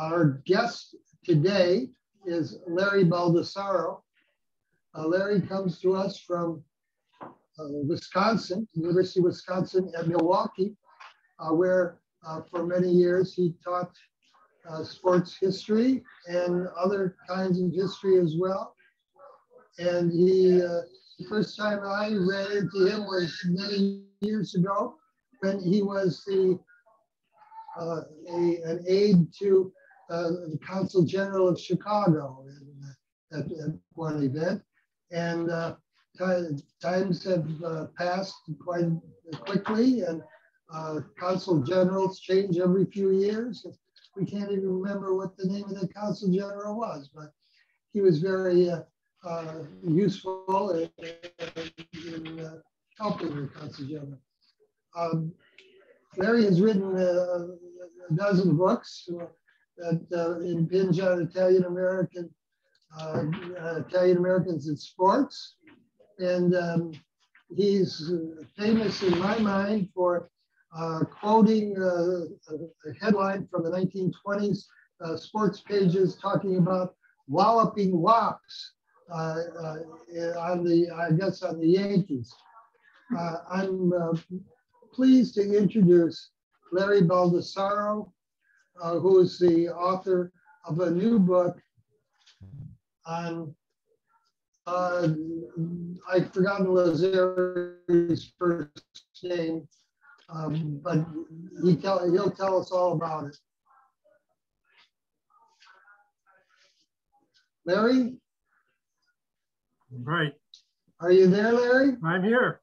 Our guest today is Larry Baldassaro. Uh, Larry comes to us from uh, Wisconsin, University of Wisconsin at Milwaukee, uh, where uh, for many years he taught uh, sports history and other kinds of history as well. And he, uh, the first time I ran into him was many years ago when he was the a, an aide to the Consul General of Chicago at, at one event. And uh, times have uh, passed quite quickly, and uh, Consul Generals change every few years. We can't even remember what the name of the Consul General was, but he was very uh, useful in, in helping the Consul General. Um, Larry has written uh, a dozen books that uh, impinge on Italian American uh, Italian Americans in sports, and um, he's famous in my mind for uh, quoting uh, a headline from the 1920s uh, sports pages talking about walloping wops on the, I guess, on the Yankees. I'm pleased to introduce Larry Baldassaro, uh, who is the author of a new book on, uh, I've forgotten Lazzeri's first name, um, but he tell, he'll tell us all about it. Larry? Right. Are you there, Larry? I'm here.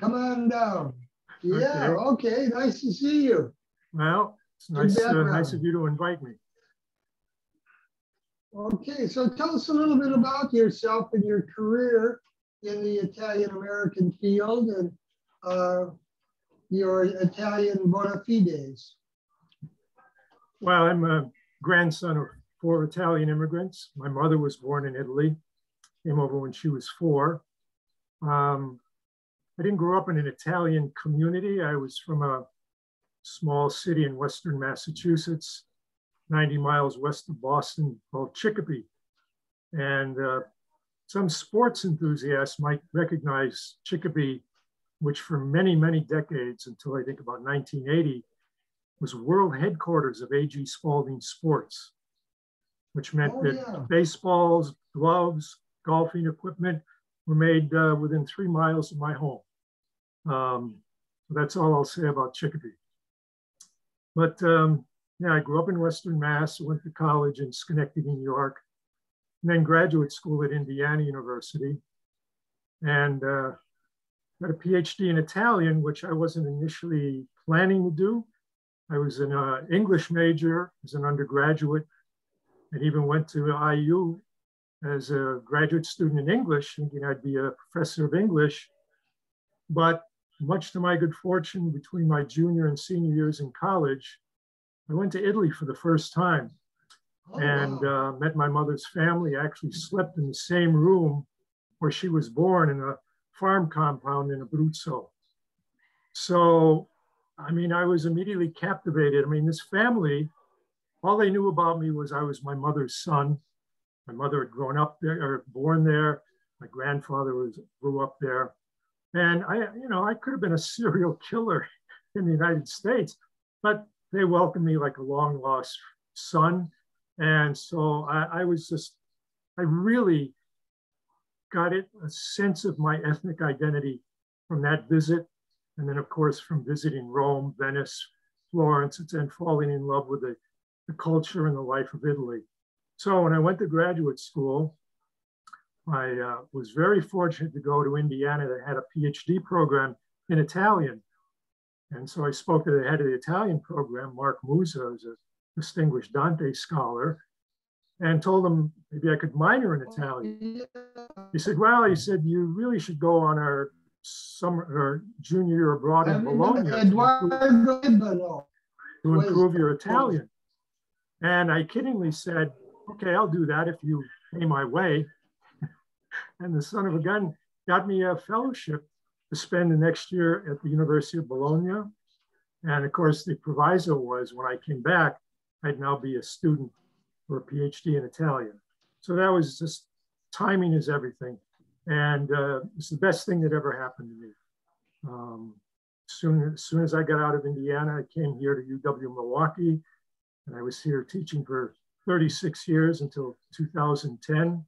Come on down. Yeah, okay. okay. Nice to see you. Well, it's nice, uh, nice of you to invite me. Okay, so tell us a little bit about yourself and your career in the Italian American field and uh, your Italian bona fides. Well, I'm a grandson of four Italian immigrants. My mother was born in Italy, came over when she was four. Um, I didn't grow up in an Italian community. I was from a small city in Western Massachusetts, 90 miles west of Boston called Chicopee. And uh, some sports enthusiasts might recognize Chicopee, which for many, many decades, until I think about 1980, was world headquarters of A.G. Spalding Sports, which meant oh, that yeah. baseballs, gloves, golfing equipment were made uh, within three miles of my home. Um, so that's all I'll say about Chicopee. But um, yeah, I grew up in Western Mass, went to college in Schenectady, New York, and then graduate school at Indiana University, and uh, got a PhD in Italian, which I wasn't initially planning to do. I was an uh, English major as an undergraduate, and even went to IU as a graduate student in English, thinking I'd be a professor of English. But much to my good fortune, between my junior and senior years in college, I went to Italy for the first time oh, and wow. uh, met my mother's family. I actually slept in the same room where she was born in a farm compound in Abruzzo. So, I mean, I was immediately captivated. I mean, this family, all they knew about me was I was my mother's son. My mother had grown up there or born there. My grandfather was grew up there. And I, you know, I could have been a serial killer in the United States, but they welcomed me like a long lost son. And so I, I was just, I really got it, a sense of my ethnic identity from that visit. And then, of course, from visiting Rome, Venice, Florence, and falling in love with the, the culture and the life of Italy. So when I went to graduate school, I uh, was very fortunate to go to Indiana that had a PhD program in Italian. And so I spoke to the head of the Italian program, Mark Musa, who's a distinguished Dante scholar, and told him maybe I could minor in Italian. He said, well, he said, you really should go on our summer or junior year abroad in Bologna to improve, to improve your Italian. And I kiddingly said, okay, I'll do that if you pay my way and the son of a gun got me a fellowship to spend the next year at the University of Bologna. And of course, the proviso was when I came back, I'd now be a student for a PhD in Italian. So that was just timing is everything. And uh, it's the best thing that ever happened to me. Um, soon, as soon as I got out of Indiana, I came here to UW Milwaukee, and I was here teaching for 36 years until 2010.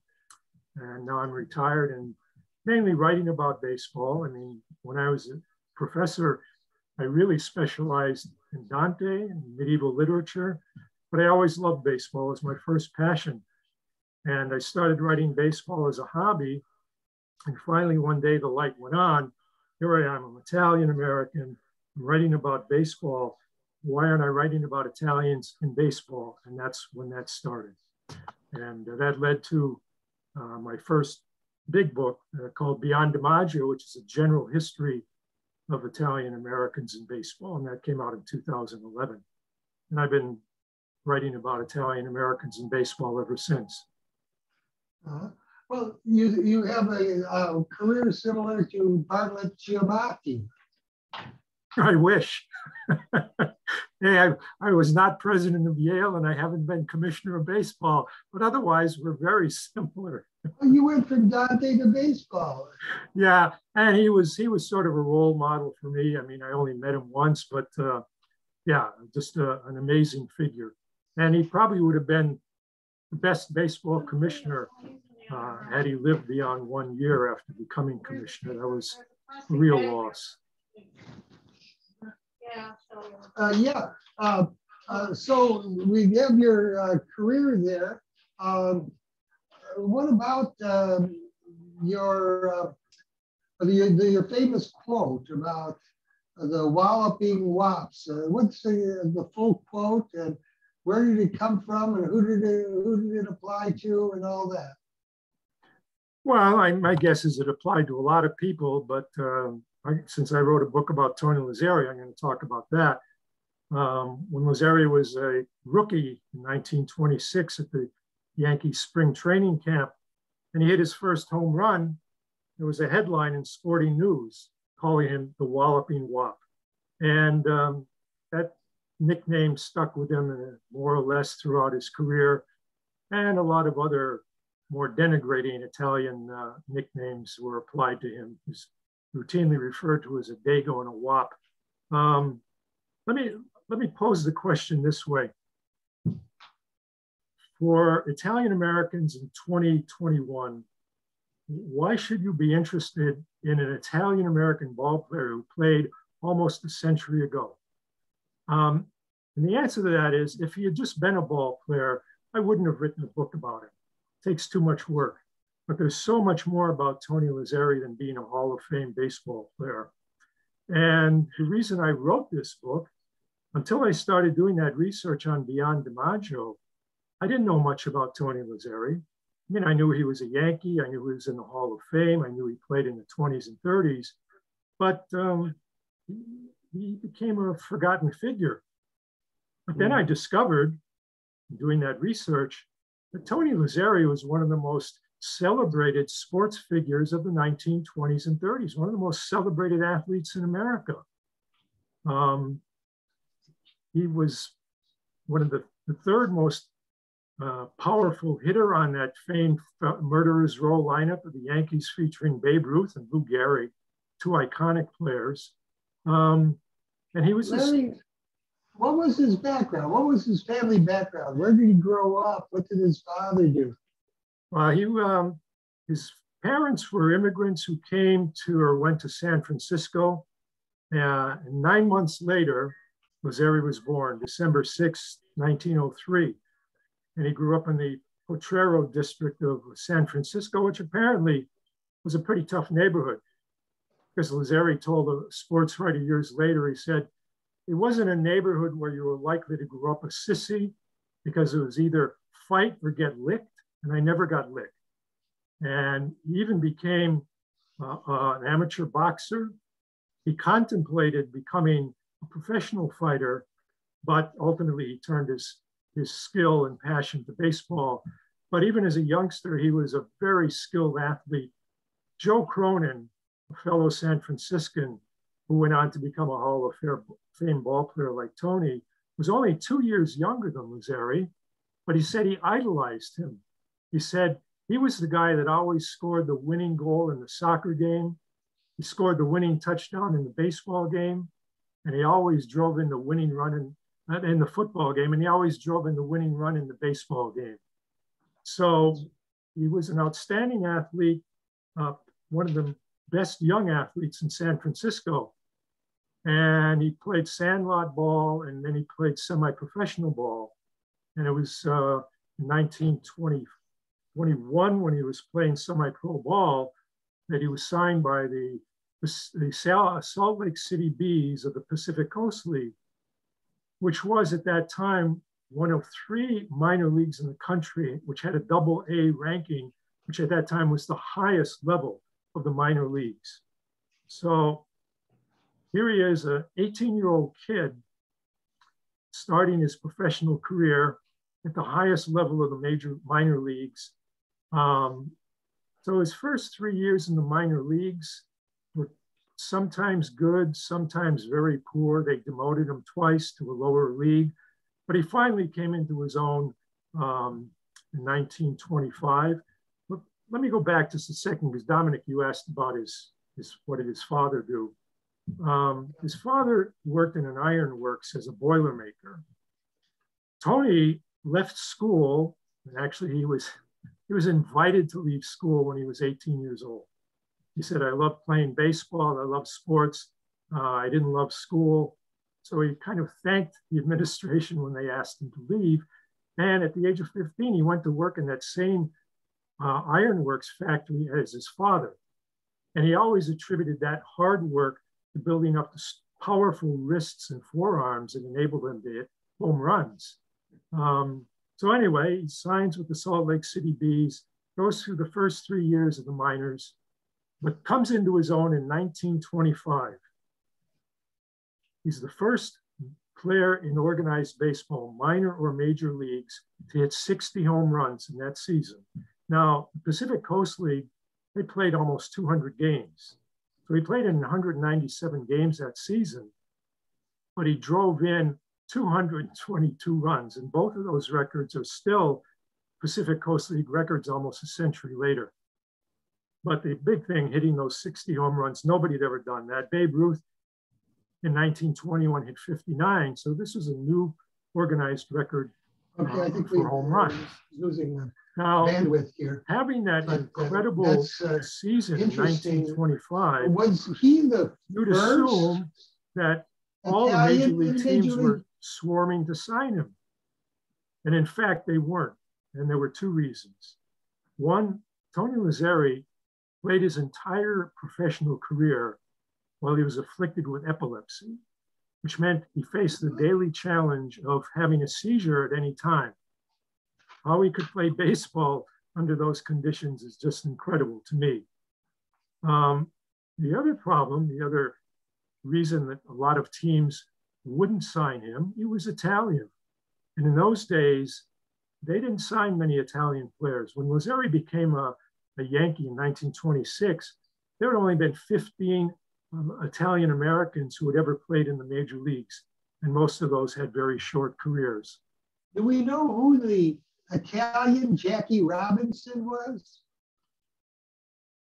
And now I'm retired and mainly writing about baseball. I mean, when I was a professor, I really specialized in Dante and medieval literature, but I always loved baseball as my first passion. And I started writing baseball as a hobby. And finally, one day the light went on. Here I am, I'm Italian American, I'm writing about baseball. Why aren't I writing about Italians in baseball? And that's when that started. And that led to uh, my first big book uh, called Beyond DiMaggio, which is a general history of Italian Americans in baseball. And that came out in 2011. And I've been writing about Italian Americans in baseball ever since. Uh, well, you, you have a, a, career similar to Bartlett Giamatti. I wish. hey, I, I was not president of Yale and I haven't been commissioner of baseball, but otherwise we're very similar. You went from Dante to baseball. Yeah, and he was he was sort of a role model for me. I mean, I only met him once, but uh, yeah, just a, an amazing figure. And he probably would have been the best baseball commissioner uh, had he lived beyond one year after becoming commissioner. That was a real loss. Uh, yeah. Uh, uh, so we have your uh, career there. Um, what about um, your uh, the, your famous quote about the walloping wops? Uh, what's the, the full quote and where did it come from and who did it who did it apply to and all that? Well, I, my guess is it applied to a lot of people, but um, I, since I wrote a book about Tony Lazzeri, I'm going to talk about that. Um, when Lazzeri was a rookie in 1926 at the Yankees spring training camp, and he hit his first home run, there was a headline in Sporting News calling him the Walloping Wop. And um, that nickname stuck with him more or less throughout his career. And a lot of other more denigrating Italian uh, nicknames were applied to him. He's routinely referred to as a Dago and a Wop. Um, let, me, let me pose the question this way. For Italian Americans in 2021, why should you be interested in an Italian American ball player who played almost a century ago? Um, and the answer to that is if he had just been a ball player, I wouldn't have written a book about him. It takes too much work. But there's so much more about Tony Lazzeri than being a Hall of Fame baseball player. And the reason I wrote this book, until I started doing that research on Beyond DiMaggio, I didn't know much about Tony Lazzeri. I mean, I knew he was a Yankee. I knew he was in the Hall of Fame. I knew he played in the 20s and 30s. But um, he became a forgotten figure. But then I hmm. discovered, doing that research, that Tony Lazzeri was one of the most celebrated sports figures of the 1920s and 30s, one of the most celebrated athletes in America. Um, he was one of the, the third most uh, powerful hitter on that famed Murderers Row lineup of the Yankees featuring Babe Ruth and Lou Gehrig, two iconic players. Um, and he was. Larry, what was his background? What was his family background? Where did he grow up? What did his father do? Well, he, um, his parents were immigrants who came to or went to San Francisco. Uh, and nine months later, Lazzeri was born, December 6, 1903 and he grew up in the Potrero district of San Francisco, which apparently was a pretty tough neighborhood. Because Lazzeri told a sports writer years later, he said, it wasn't a neighborhood where you were likely to grow up a sissy because it was either fight or get licked, and I never got licked. And he even became uh, uh, an amateur boxer. He contemplated becoming a professional fighter, but ultimately he turned his his skill and passion to baseball. But even as a youngster, he was a very skilled athlete. Joe Cronin, a fellow San Franciscan who went on to become a Hall of Fame ball player like Tony, was only two years younger than Lazzeri, but he said he idolized him. He said he was the guy that always scored the winning goal in the soccer game. He scored the winning touchdown in the baseball game, and he always drove in the winning run in, in the football game, and he always drove in the winning run in the baseball game. So he was an outstanding athlete, uh, one of the best young athletes in San Francisco. And he played sandlot ball and then he played semi professional ball. And it was uh, 1921 when he was playing semi pro ball that he was signed by the, the Salt Lake City Bees of the Pacific Coast League, which was at that time one of three minor leagues in the country which had a double A ranking, which at that time was the highest level of the minor leagues. So here he is, an 18 year old kid starting his professional career at the highest level of the major minor leagues. Um, so his first three years in the minor leagues were sometimes good, sometimes very poor. They demoted him twice to a lower league. But he finally came into his own um, in 1925. But let me go back just a second because Dominic, you asked about his, his what did his father do? Um, his father worked in an ironworks as a boilermaker. Tony left school, and actually he was he was invited to leave school when he was 18 years old. He said, "I love playing baseball. I love sports. Uh, I didn't love school. So he kind of thanked the administration when they asked him to leave. And at the age of 15, he went to work in that same uh, ironworks factory as his father. And he always attributed that hard work to building up the powerful wrists and forearms that enabled him to hit home runs. Um, so anyway, he signs with the Salt Lake City Bees, goes through the first three years of the minors, but comes into his own in 1925. He's the first player in organized baseball, minor or major leagues, to hit 60 home runs in that season. Now, Pacific Coast League, they played almost 200 games. So he played in 197 games that season, but he drove in 222 runs. And both of those records are still Pacific Coast League records almost a century later. But the big thing, hitting those 60 home runs, nobody had ever done that. Babe Ruth in 1921 hit 59. So this was a new organized record okay, I think for we, home runs. Losing now, bandwidth here. Having that but, uh, incredible uh, season in 1925, was he the you'd assume that all the major league teams were swarming to sign him. And in fact, they weren't. And there were two reasons. One, Tony Lazzeri played his entire professional career while he was afflicted with epilepsy, which meant he faced the daily challenge of having a seizure at any time. How he could play baseball under those conditions is just incredible to me. Um, the other problem, the other reason that a lot of teams wouldn't sign him, he was Italian. And in those days, they didn't sign many Italian players. When Lazzeri became a, a Yankee in 1926, there had only been 15 um, Italian Americans who had ever played in the major leagues, and most of those had very short careers. Do we know who the Italian Jackie Robinson was?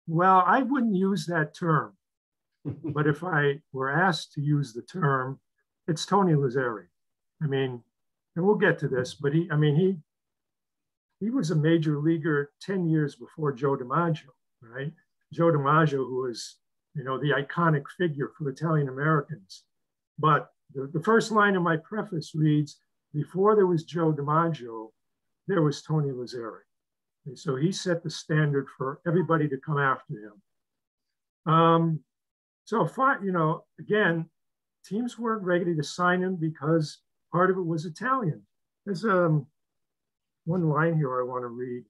Well, I wouldn't use that term, but if I were asked to use the term, it's Tony Lazzeri. I mean, and we'll get to this, but he, I mean, he he was a major leaguer 10 years before Joe DiMaggio, right? Joe DiMaggio, who was you know, the iconic figure for Italian Americans. But the, the first line of my preface reads, before there was Joe DiMaggio, there was Tony Lazzeri. And so he set the standard for everybody to come after him. Um, so, you know, again, teams weren't ready to sign him because part of it was Italian. There's um, one line here I want to read.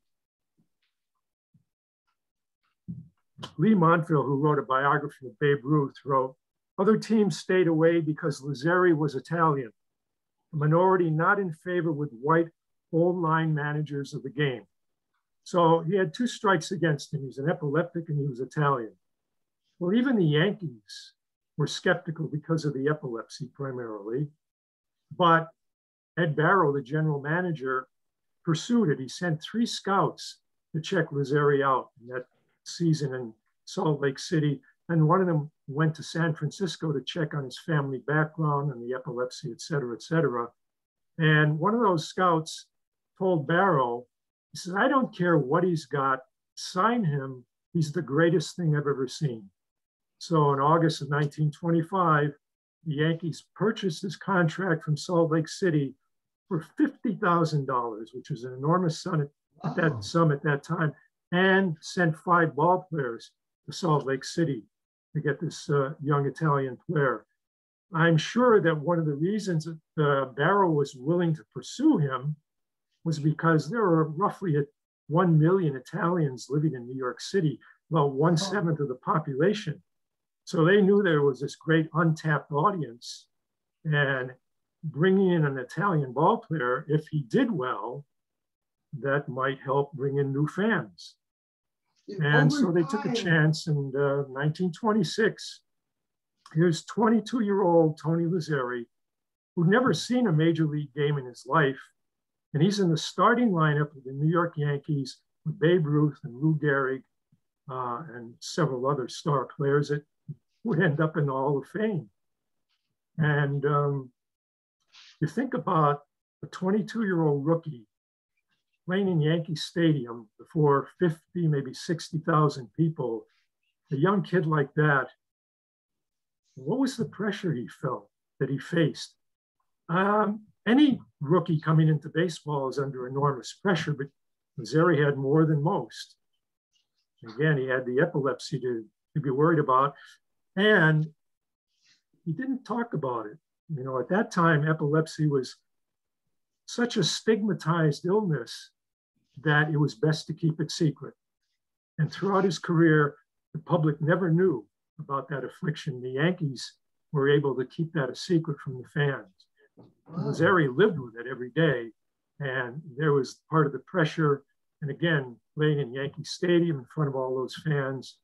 Leigh Montville, who wrote a biography of Babe Ruth, wrote, other teams stayed away because Lazzeri was Italian, a minority not in favor with white old line managers of the game. So he had two strikes against him. He's an epileptic and he was Italian. Well, even the Yankees were skeptical because of the epilepsy primarily. But Ed Barrow, the general manager, pursued it. He sent three scouts to check Lazzeri out in that season in Salt Lake City. And one of them went to San Francisco to check on his family background and the epilepsy, et cetera, et cetera. And one of those scouts told Barrow, he says, I don't care what he's got, sign him. He's the greatest thing I've ever seen. So in August of 1925, the Yankees purchased this contract from Salt Lake City for $50,000, which was an enormous sum at, wow. that sum at that time, and sent five ball players to Salt Lake City to get this uh, young Italian player. I'm sure that one of the reasons that uh, Barrow was willing to pursue him was because there were roughly 1 million Italians living in New York City, about one seventh of the population. So they knew there was this great untapped audience. And bringing in an Italian ball player, if he did well, that might help bring in new fans. And so they took a chance in uh, 1926. Here's 22 year old Tony Lazzeri, who'd never seen a major league game in his life. And he's in the starting lineup of the New York Yankees with Babe Ruth and Lou Gehrig uh, and several other star players that would end up in the Hall of Fame. And um, you think about a 22 year old rookie playing in Yankee Stadium before 50, maybe 60,000 people, a young kid like that, what was the pressure he felt that he faced? Um, any rookie coming into baseball is under enormous pressure, but Lazzeri had more than most. Again, he had the epilepsy to, to be worried about, and he didn't talk about it. You know, at that time, epilepsy was such a stigmatized illness that it was best to keep it secret. And throughout his career, the public never knew about that affliction. The Yankees were able to keep that a secret from the fans. Wow. Lazzeri lived with it every day, and there was part of the pressure. And again, playing in Yankee Stadium in front of all those fans,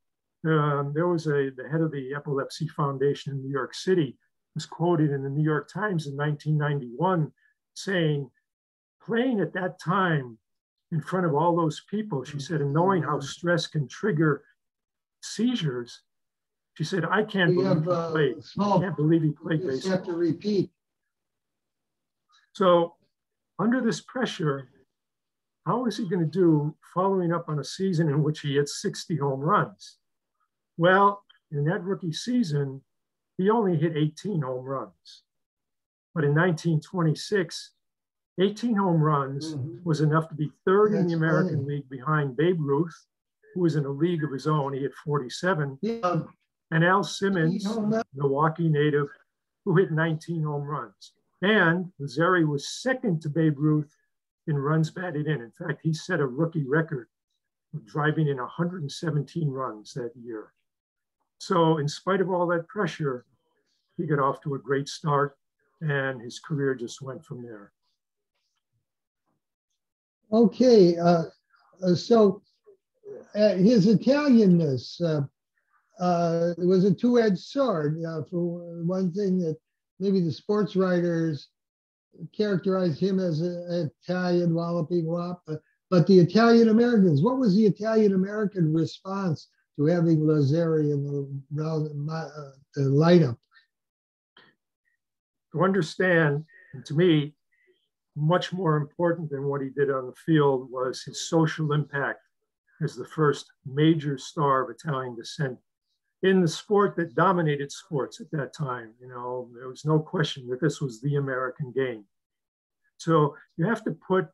um, there was a the head of the Epilepsy Foundation in New York City was quoted in the New York Times in 1991 saying, playing at that time in front of all those people, she said, and knowing how stress can trigger seizures, she said, I can't believe have, he uh, played. Small, I can't believe he played baseball. have to repeat. So under this pressure, how is he going to do following up on a season in which he hit 60 home runs? Well, in that rookie season, he only hit 18 home runs. But in 1926, 18 home runs mm-hmm. was enough to be third That's in the American funny. League behind Babe Ruth, who was in a league of his own. He hit 47. Yeah. And Al Simmons, Milwaukee native, who hit 19 home runs. And Lazzeri was second to Babe Ruth in runs batted in. In fact, he set a rookie record of driving in 117 runs that year. So, in spite of all that pressure, he got off to a great start and his career just went from there. Okay, uh, uh, so uh, his Italianness uh, uh, was a two-edged sword. Uh, for one thing, that maybe the sports writers characterized him as an Italian walloping wop, but, but the Italian Americans, what was the Italian American response to having Lazzeri in the, uh, the lineup? To understand, to me, much more important than what he did on the field was his social impact as the first major star of Italian descent in the sport that dominated sports at that time. You know, there was no question that this was the American game. So you have to put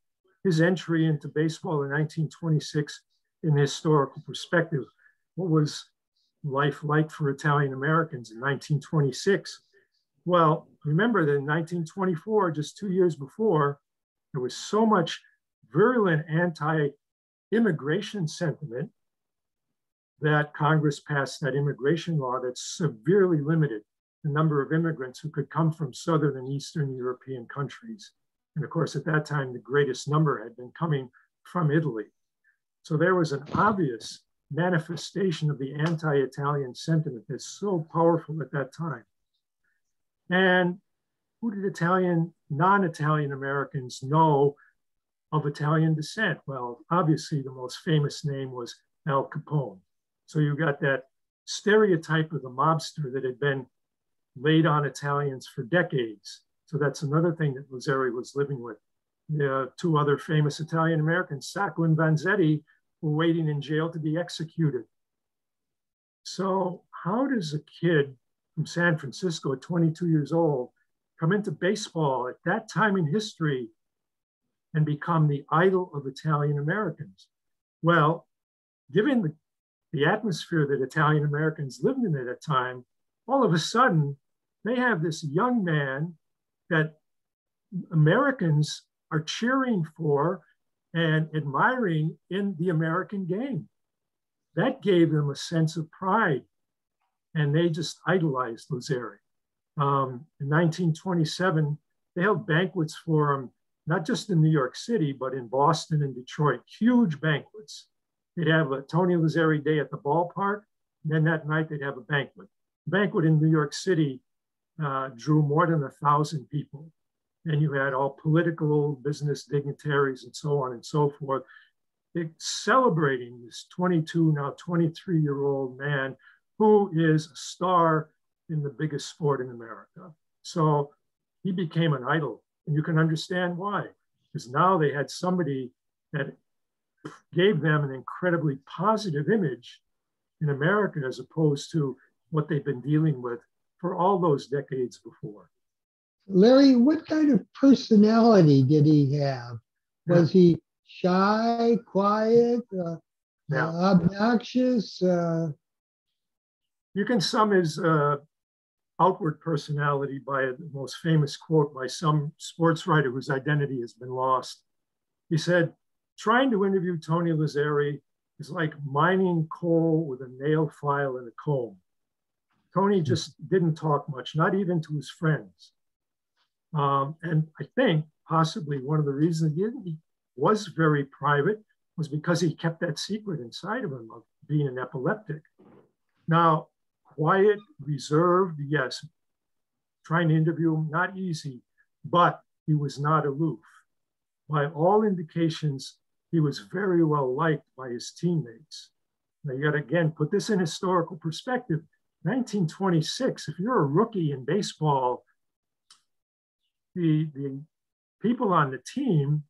his entry into baseball in 1926 in historical perspective. What was life like for Italian Americans in 1926? Well, remember that in 1924, just two years before, there was so much virulent anti immigration sentiment that Congress passed that immigration law that severely limited the number of immigrants who could come from Southern and Eastern European countries. And of course, at that time, the greatest number had been coming from Italy. So there was an obvious manifestation of the anti Italian sentiment that's so powerful at that time. And who did Italian, non Italian Americans know of Italian descent? Well, obviously, the most famous name was Al Capone. So you got that stereotype of the mobster that had been laid on Italians for decades. So that's another thing that Lazzeri was living with. The two other famous Italian Americans, Sacco and Vanzetti, were waiting in jail to be executed. So, how does a kid from San Francisco at 22 years old come into baseball at that time in history and become the idol of Italian Americans? Well, given the, the atmosphere that Italian Americans lived in at that time, all of a sudden they have this young man that Americans are cheering for and admiring in the American game. That gave them a sense of pride, and they just idolized Lazzeri. Um, in 1927, they held banquets for him, not just in New York City, but in Boston and Detroit, huge banquets. They'd have a Tony Lazzeri Day at the ballpark, and then that night they'd have a banquet. The banquet in New York City uh, drew more than a thousand people. And you had all political, business dignitaries, and so on and so forth, celebrating this 22, now 23 year old man who is a star in the biggest sport in America. So he became an idol. And you can understand why, because now they had somebody that gave them an incredibly positive image in America as opposed to what they've been dealing with for all those decades before. Larry, what kind of personality did he have? Was yeah. he shy, quiet, uh, yeah. uh, obnoxious? Uh... You can sum his uh, outward personality by the most famous quote by some sports writer whose identity has been lost. He said, trying to interview Tony Lazzeri is like mining coal with a nail file and a comb. Tony just didn't talk much, not even to his friends. Um, and I think possibly one of the reasons he, he was very private was because he kept that secret inside of him of being an epileptic. Now, quiet, reserved, yes. Trying to interview him, not easy, but he was not aloof. By all indications, he was very well liked by his teammates. Now, you got to again put this in historical perspective. 1926, if you're a rookie in baseball, the, the people on the team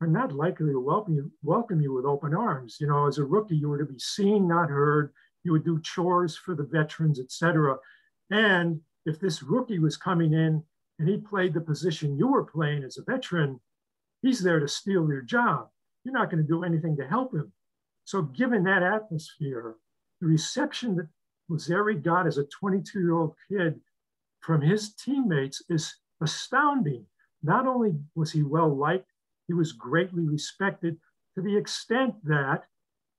are not likely to welcome you, welcome you with open arms. You know, as a rookie, you were to be seen, not heard. You would do chores for the veterans, etc. And if this rookie was coming in and he played the position you were playing as a veteran, he's there to steal your job. You're not going to do anything to help him. So, given that atmosphere, the reception that Lazzeri got as a 22 year old kid from his teammates is astounding. Not only was he well liked, he was greatly respected to the extent that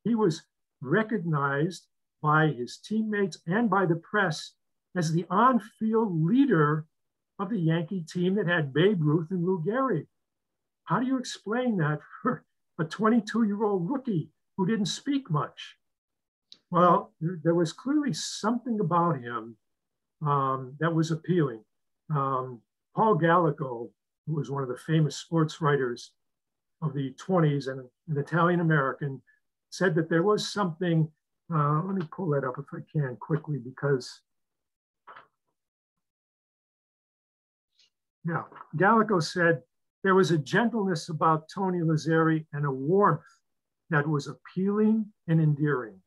he was recognized by his teammates and by the press as the on field leader of the Yankee team that had Babe Ruth and Lou Gehrig. How do you explain that for a 22 year old rookie who didn't speak much? Well, there, was clearly something about him um, that was appealing. Um, Paul Gallico, who was one of the famous sports writers of the 20s and an Italian American, said that there was something. Uh, let me pull that up if I can quickly because. Yeah, Gallico said there was a gentleness about Tony Lazzeri and a warmth that was appealing and endearing.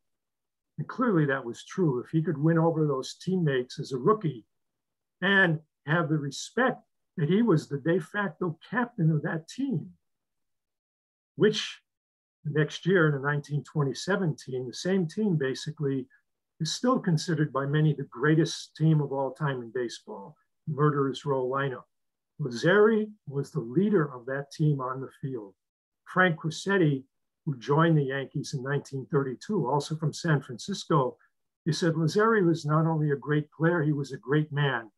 And clearly that was true. If he could win over those teammates as a rookie and have the respect that he was the de facto captain of that team, which next year in the 1927 team, the same team basically is still considered by many the greatest team of all time in baseball, Murderers Row lineup. Lazzeri was the leader of that team on the field. Frank Crosetti who joined the Yankees in 1932, also from San Francisco, he said Lazzeri was not only a great player, he was a great man.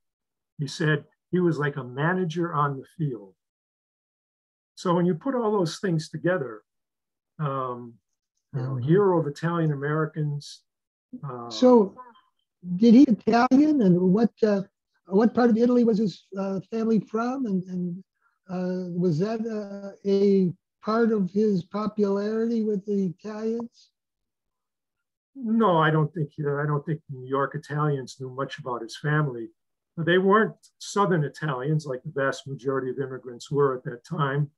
He said he was like a manager on the field. So when you put all those things together, um, you know, mm-hmm. hero of Italian Americans. Uh, so, did he Italian, and what uh, what part of Italy was his uh, family from? And, and uh, was that uh, a part of his popularity with the Italians? No, I don't think I don't think New York Italians knew much about his family. They weren't Southern Italians like the vast majority of immigrants were at that time.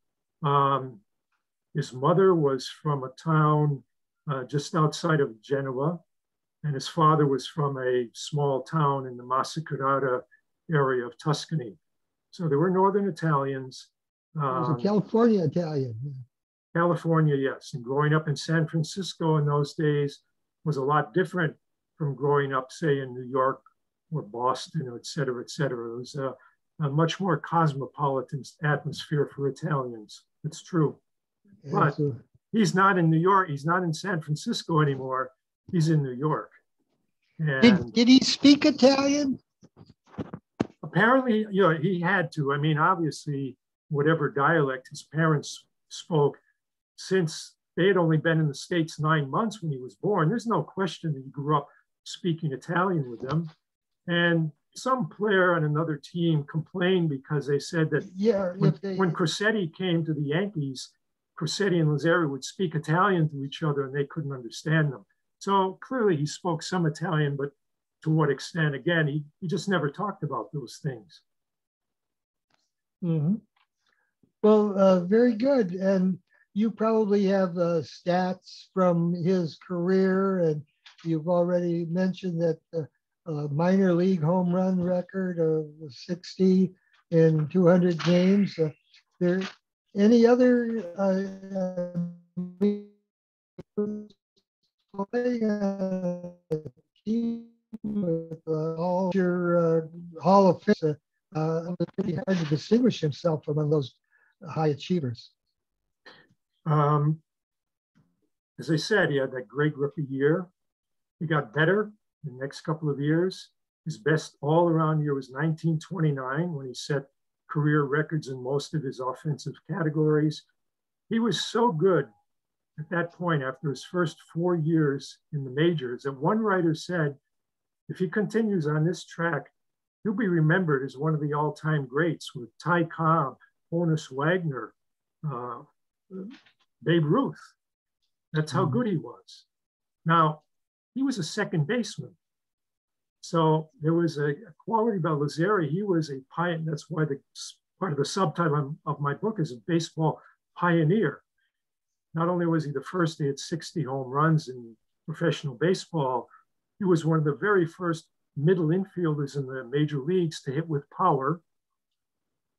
Um, his mother was from a town uh, just outside of Genoa, and his father was from a small town in the Massa Carrara area of Tuscany. So there were Northern Italians. Um, was a um, California Italian. California, yes. And growing up in San Francisco in those days was a lot different from growing up, say, in New York or Boston, or et cetera, et cetera. It was a, a much more cosmopolitan atmosphere for Italians. It's true. but he's not in New York. He's not in San Francisco anymore. He's in New York. And did, did he speak Italian? Apparently, you know, he had to. I mean, obviously, whatever dialect his parents spoke, since they had only been in the States nine months when he was born, there's no question that he grew up speaking Italian with them. And some player on another team complained because they said that yeah, when, they, when Crosetti came to the Yankees, Crosetti and Lazzeri would speak Italian to each other and they couldn't understand them. So clearly he spoke some Italian, but to what extent? Again, he, he just never talked about those things. Mm-hmm. Well, uh, very good. And you probably have uh, stats from his career, and you've already mentioned that the minor league home run record of 60 in 200 games. Uh, there any other uh, with uh, all your uh, Hall of Fame, uh, it was pretty hard to distinguish himself among those high achievers. Um, as I said, he had that great rookie year. He got better the next couple of years. His best all around year was 1929 when he set career records in most of his offensive categories. He was so good at that point after his first four years in the majors that one writer said, if he continues on this track, he'll be remembered as one of the all time greats with Ty Cobb, Honus Wagner, uh, Babe Ruth. That's how mm-hmm. good he was. Now, he was a second baseman. So there was a, quality about Lazzeri. He was a pioneer. That's why the part of the subtitle of my book is a baseball pioneer. Not only was he the first to hit 60 home runs in professional baseball, he was one of the very first middle infielders in the major leagues to hit with power.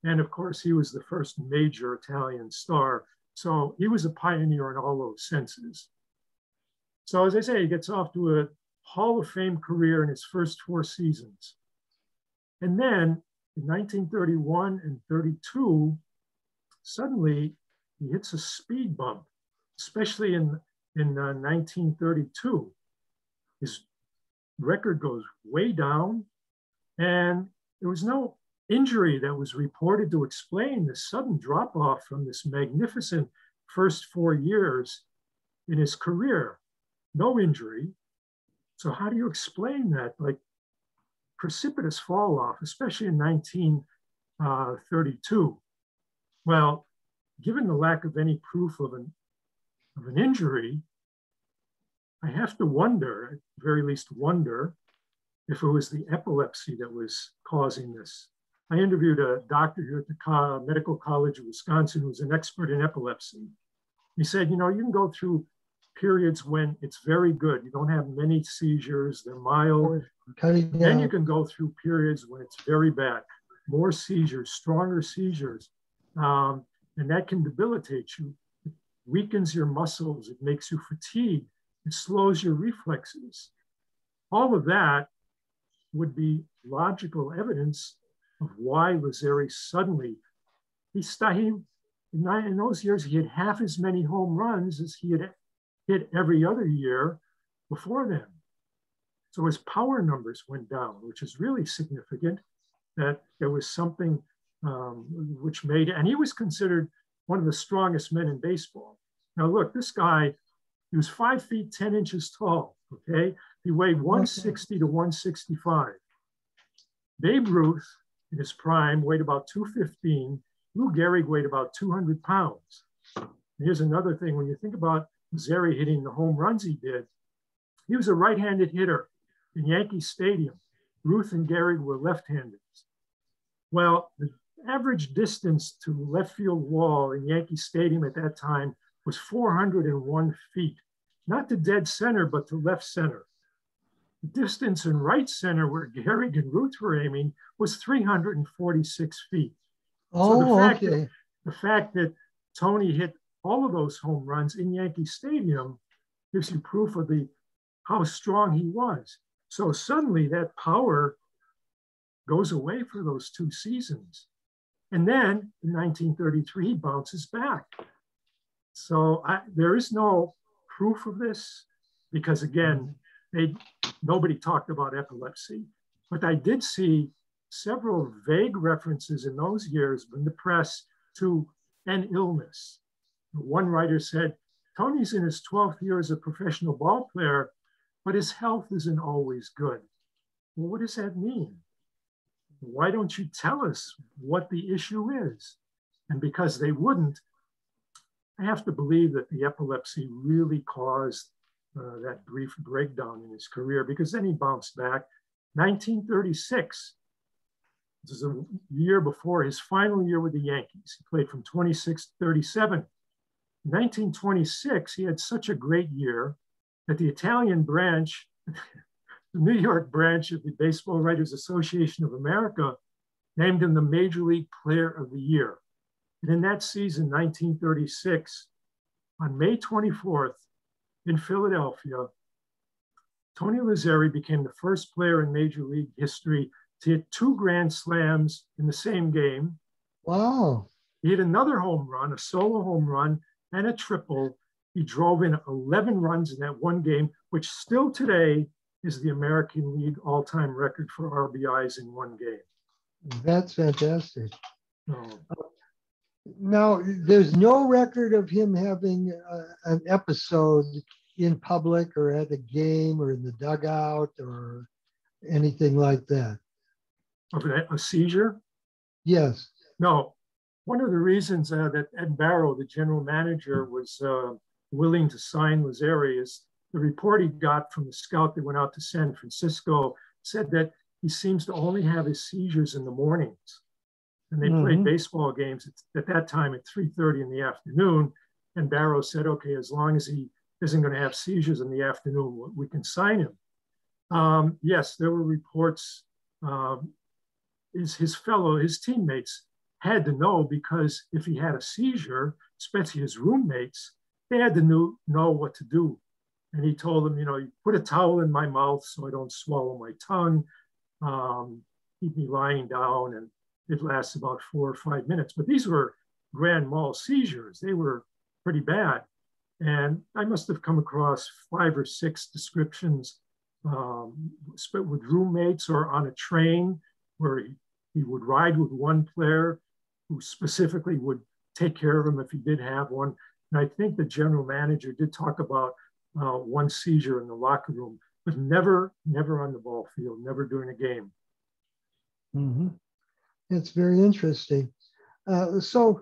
And of course, he was the first major Italian star. So he was a pioneer in all those senses. So as I say, he gets off to a Hall of Fame career in his first four seasons. And then in 1931 and 32, suddenly he hits a speed bump, especially in, in uh, 1932. His record goes way down, and there was no injury that was reported to explain the sudden drop off from this magnificent first four years in his career. No injury. So, how do you explain that? Like precipitous fall off, especially in 1932. Uh, well, given the lack of any proof of an, of an injury, I have to wonder, at very least wonder, if it was the epilepsy that was causing this. I interviewed a doctor here at the Medical College of Wisconsin who's an expert in epilepsy. He said, you know, you can go through periods when it's very good. You don't have many seizures, they're mild. Then you can go through periods when it's very bad, more seizures, stronger seizures. Um, and that can debilitate you. It weakens your muscles, it makes you fatigued, it slows your reflexes. All of that would be logical evidence of why Lazzeri suddenly, he started, in those years, he had half as many home runs as he had hit every other year before then. So his power numbers went down, which is really significant that there was something um, which made, and he was considered one of the strongest men in baseball. Now, look, this guy, he was five feet 10 inches tall, okay? He weighed 160 to 165. Babe Ruth in his prime weighed about 215. Lou Gehrig weighed about 200 pounds. And here's another thing when you think about Zeri hitting the home runs he did, he was a right handed hitter in Yankee Stadium. Ruth and Gehrig were left handed. Well, the average distance to left field wall in Yankee Stadium at that time was 401 feet, not to dead center, but to left center. The distance in right center, where Gehrig and Ruth were aiming, was 346 feet. Oh, so the oh, fact, okay. that, the fact that Tony hit all of those home runs in Yankee Stadium gives you proof of the how strong he was. So suddenly that power goes away for those two seasons. And then in 1933, he bounces back. So I, there is no proof of this because again, they nobody talked about epilepsy. But I did see several vague references in those years in the press to an illness. One writer said, Tony's in his 12th year as a professional ball player, but his health isn't always good. Well, what does that mean? Why don't you tell us what the issue is? And because they wouldn't, I have to believe that the epilepsy really caused uh, that brief breakdown in his career because then he bounced back. 1936, this is a year before his final year with the Yankees. He played from 26 to 37. In 1926, he had such a great year that the Italian branch the New York branch of the Baseball Writers Association of America named him the Major League Player of the Year. And in that season, 1936, on May 24th in Philadelphia, Tony Lazzeri became the first player in Major League history to hit two grand slams in the same game. Wow. He hit another home run, a solo home run, and a triple. He drove in 11 runs in that one game, which still today is the American League all time record for RBIs in one game. That's fantastic. Oh. Now, there's no record of him having uh, an episode in public or at a game or in the dugout or anything like that. Of a, a seizure? Yes. No. One of the reasons uh, that Ed Barrow, the general manager, was uh, willing to sign Lazzeri is the report he got from the scout that went out to San Francisco said that he seems to only have his seizures in the mornings. And they mm-hmm. played baseball games at, at that time at 3.30 in the afternoon. And Barrow said, okay, as long as he isn't going to have seizures in the afternoon, we can sign him. Um, yes, there were reports. Um, his, his fellow, his teammates had to know because if he had a seizure, especially his roommates, they had to know, know what to do and he told them, you know, you put a towel in my mouth so I don't swallow my tongue. Um, he'd be lying down and it lasts about four or five minutes. But these were grand mal seizures. They were pretty bad. And I must have come across five or six descriptions um, with roommates or on a train where he, he would ride with one player who specifically would take care of him if he did have one. And I think the general manager did talk about uh, one seizure in the locker room, but never, never on the ball field, never during a game. Mm-hmm. It's very interesting. Uh, so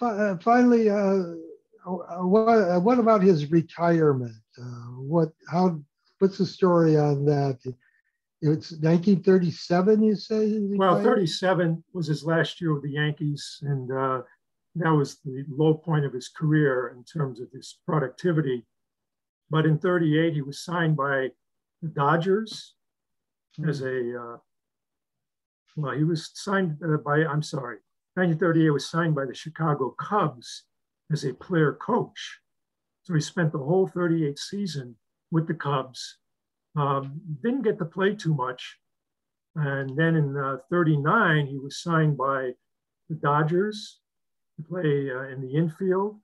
uh, finally, uh, uh, what, uh, what about his retirement? what, how, what's the story on that? It's 1937, you say? Well, 37 was his last year with the Yankees, and that was the low point of his career in terms of his productivity. But in 38, he was signed by the Dodgers mm-hmm. as a, uh, well, he was signed uh, by, I'm sorry, 1938 was signed by the Chicago Cubs as a player coach. So he spent the whole 38 season with the Cubs. Um, didn't get to play too much. And then in uh, 39, he was signed by the Dodgers to play uh, in the infield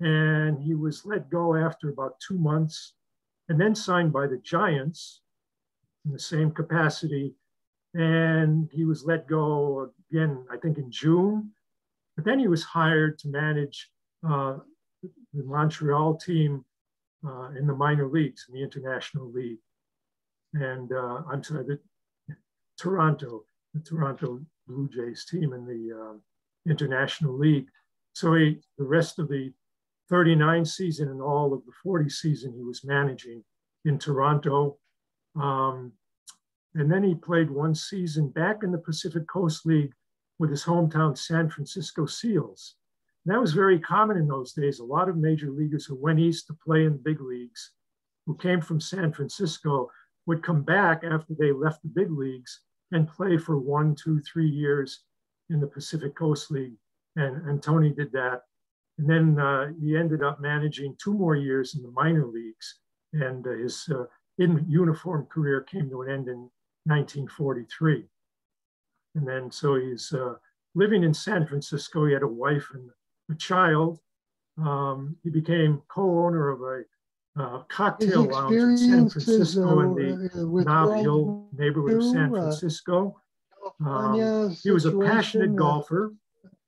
and he was let go after about two months and then signed by the Giants in the same capacity. And he was let go again, I think in June. But then he was hired to manage uh, the Montreal team uh, in the minor leagues, in the International League. And uh, I'm sorry, the, Toronto, the Toronto Blue Jays team in the uh, International League. So he, the rest of the 39 season and all of the 40 season he was managing in Toronto. Um, and then he played one season back in the Pacific Coast League with his hometown San Francisco Seals. And that was very common in those days. A lot of major leaguers who went east to play in big leagues, who came from San Francisco, would come back after they left the big leagues and play for one, two, three years in the Pacific Coast League. And, and Tony did that. And then uh, he ended up managing two more years in the minor leagues. And uh, his uh, in uniform career came to an end in 1943. And then so he's uh, living in San Francisco. He had a wife and a child. Um, he became co-owner of a uh, cocktail lounge in San Francisco in the uh, Nob neighborhood of San uh, Francisco. Um, he was a passionate uh, golfer.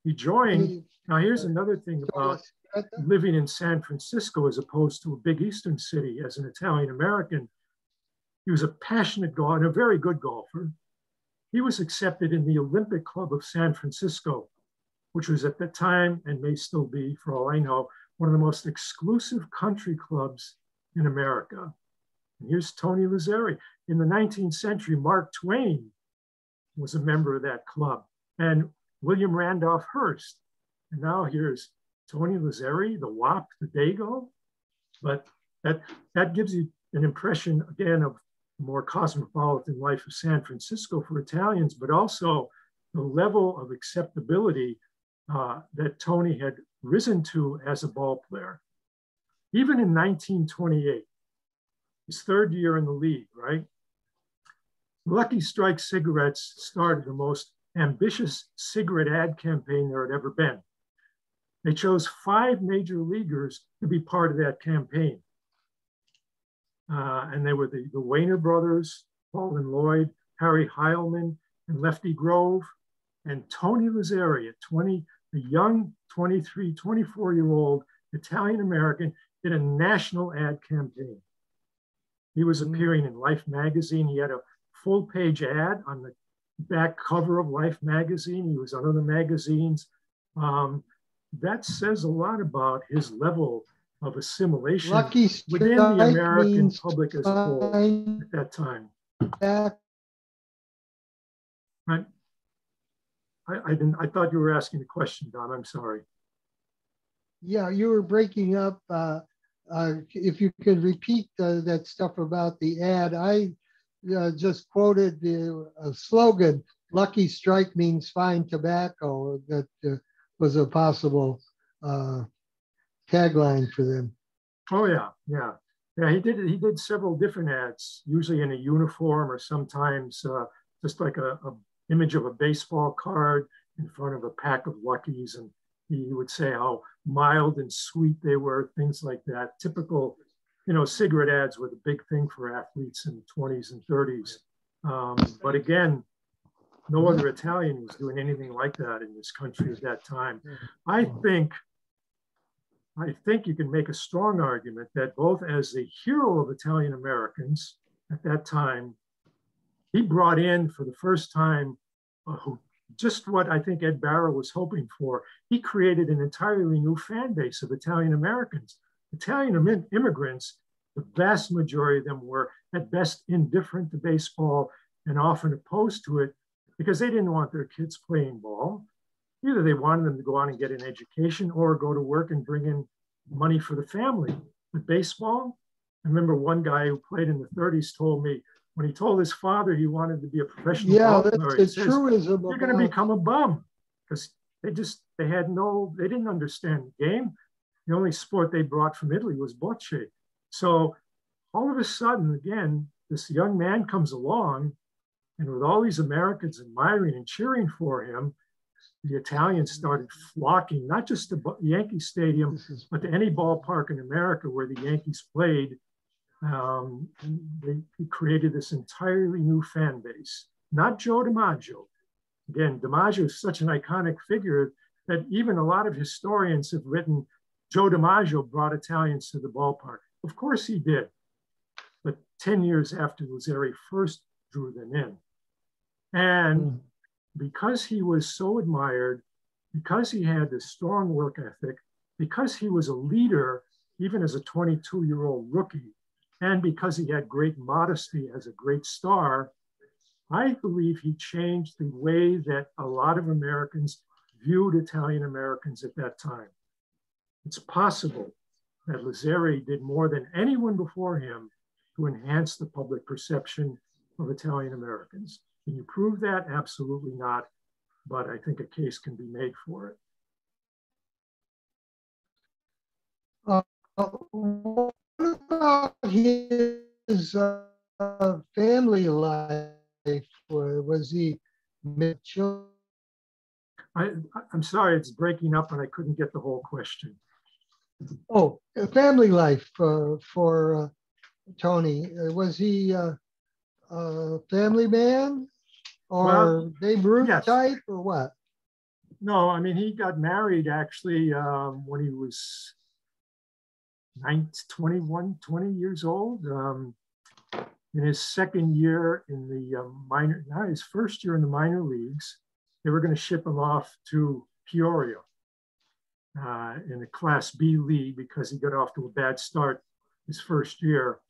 He joined. Now, here's another thing about living in San Francisco as opposed to a big eastern city as an Italian American. He was a passionate golfer and a very good golfer. He was accepted in the Olympic Club of San Francisco, which was at the time and may still be, for all I know, one of the most exclusive country clubs in America. And here's Tony Lazzeri. In the 19th century, Mark Twain was a member of that club, and William Randolph Hearst. And now here's Tony Lazzeri, the WAP, the Dago. But that, that gives you an impression, again, of more cosmopolitan life of San Francisco for Italians, but also the level of acceptability uh, that Tony had risen to as a ball player. Even in 1928, his third year in the league, right? Lucky Strike cigarettes started the most ambitious cigarette ad campaign there had ever been. They chose five major leaguers to be part of that campaign. Uh, and they were the, the Waner brothers, Paul and Lloyd, Harry Heilmann, and Lefty Grove, and Tony Lazzeri, a 20, a young 23, 24 year old Italian American, in a national ad campaign. He was mm. appearing in Life magazine. He had a full page ad on the back cover of Life magazine. He was on other magazines. Um, that says a lot about his level of assimilation Lucky within the American public as a whole at that time. Right. I, I didn't. I thought you were asking a question, Don. I'm sorry. Yeah, you were breaking up. Uh, uh, if you could repeat uh, that stuff about the ad, I uh, just quoted the uh, slogan "Lucky Strike means fine tobacco." That uh, was a possible tagline for them. Oh yeah, yeah, yeah. He did he did several different ads, usually in a uniform or sometimes uh, just like a, a, image of a baseball card in front of a pack of Luckies, and he would say how mild and sweet they were, things like that. Typical, you know, cigarette ads were the big thing for athletes in the 20s and 30s. Um, but again, no other Italian was doing anything like that in this country at that time. I think I think you can make a strong argument that both as the hero of Italian Americans at that time, he brought in for the first time uh, just what I think Ed Barrow was hoping for. He created an entirely new fan base of Italian Americans. Italian Im- immigrants, the vast majority of them were at best indifferent to baseball and often opposed to it because they didn't want their kids playing ball either they wanted them to go on and get an education or go to work and bring in money for the family. But baseball, I remember one guy who played in the 30s told me when he told his father he wanted to be a professional yeah, that's the says, truism. You're going to become a bum because they just they had no they didn't understand the game. The only sport they brought from Italy was bocce. So all of a sudden, again, this young man comes along, and with all these Americans admiring and cheering for him, the Italians started flocking, not just to Yankee Stadium, but to any ballpark in America where the Yankees played. Um, they, he created this entirely new fan base, not Joe DiMaggio. Again, DiMaggio is such an iconic figure that even a lot of historians have written Joe DiMaggio brought Italians to the ballpark. Of course he did. But 10 years after Lazzeri first drew them in, And mm. because he was so admired, because he had this strong work ethic, because he was a leader, even as a 22 year old rookie, and because he had great modesty as a great star, I believe he changed the way that a lot of Americans viewed Italian Americans at that time. It's possible that Lazzeri did more than anyone before him to enhance the public perception of Italian Americans. Can you prove that? Absolutely not. But I think a case can be made for it. Uh, what about his uh, family life? Was he mature? I, I'm sorry, it's breaking up and I couldn't get the whole question. Oh, family life uh, for uh, Tony. Uh, was he uh, a family man or well, Babe Ruth yes. type or what? No, I mean, he got married actually um, when he was 19, 21, 20 years old. Um, in his second year in the uh, minor, not his first year in the minor leagues, they were going to ship him off to Peoria uh, in the Class B league because he got off to a bad start his first year.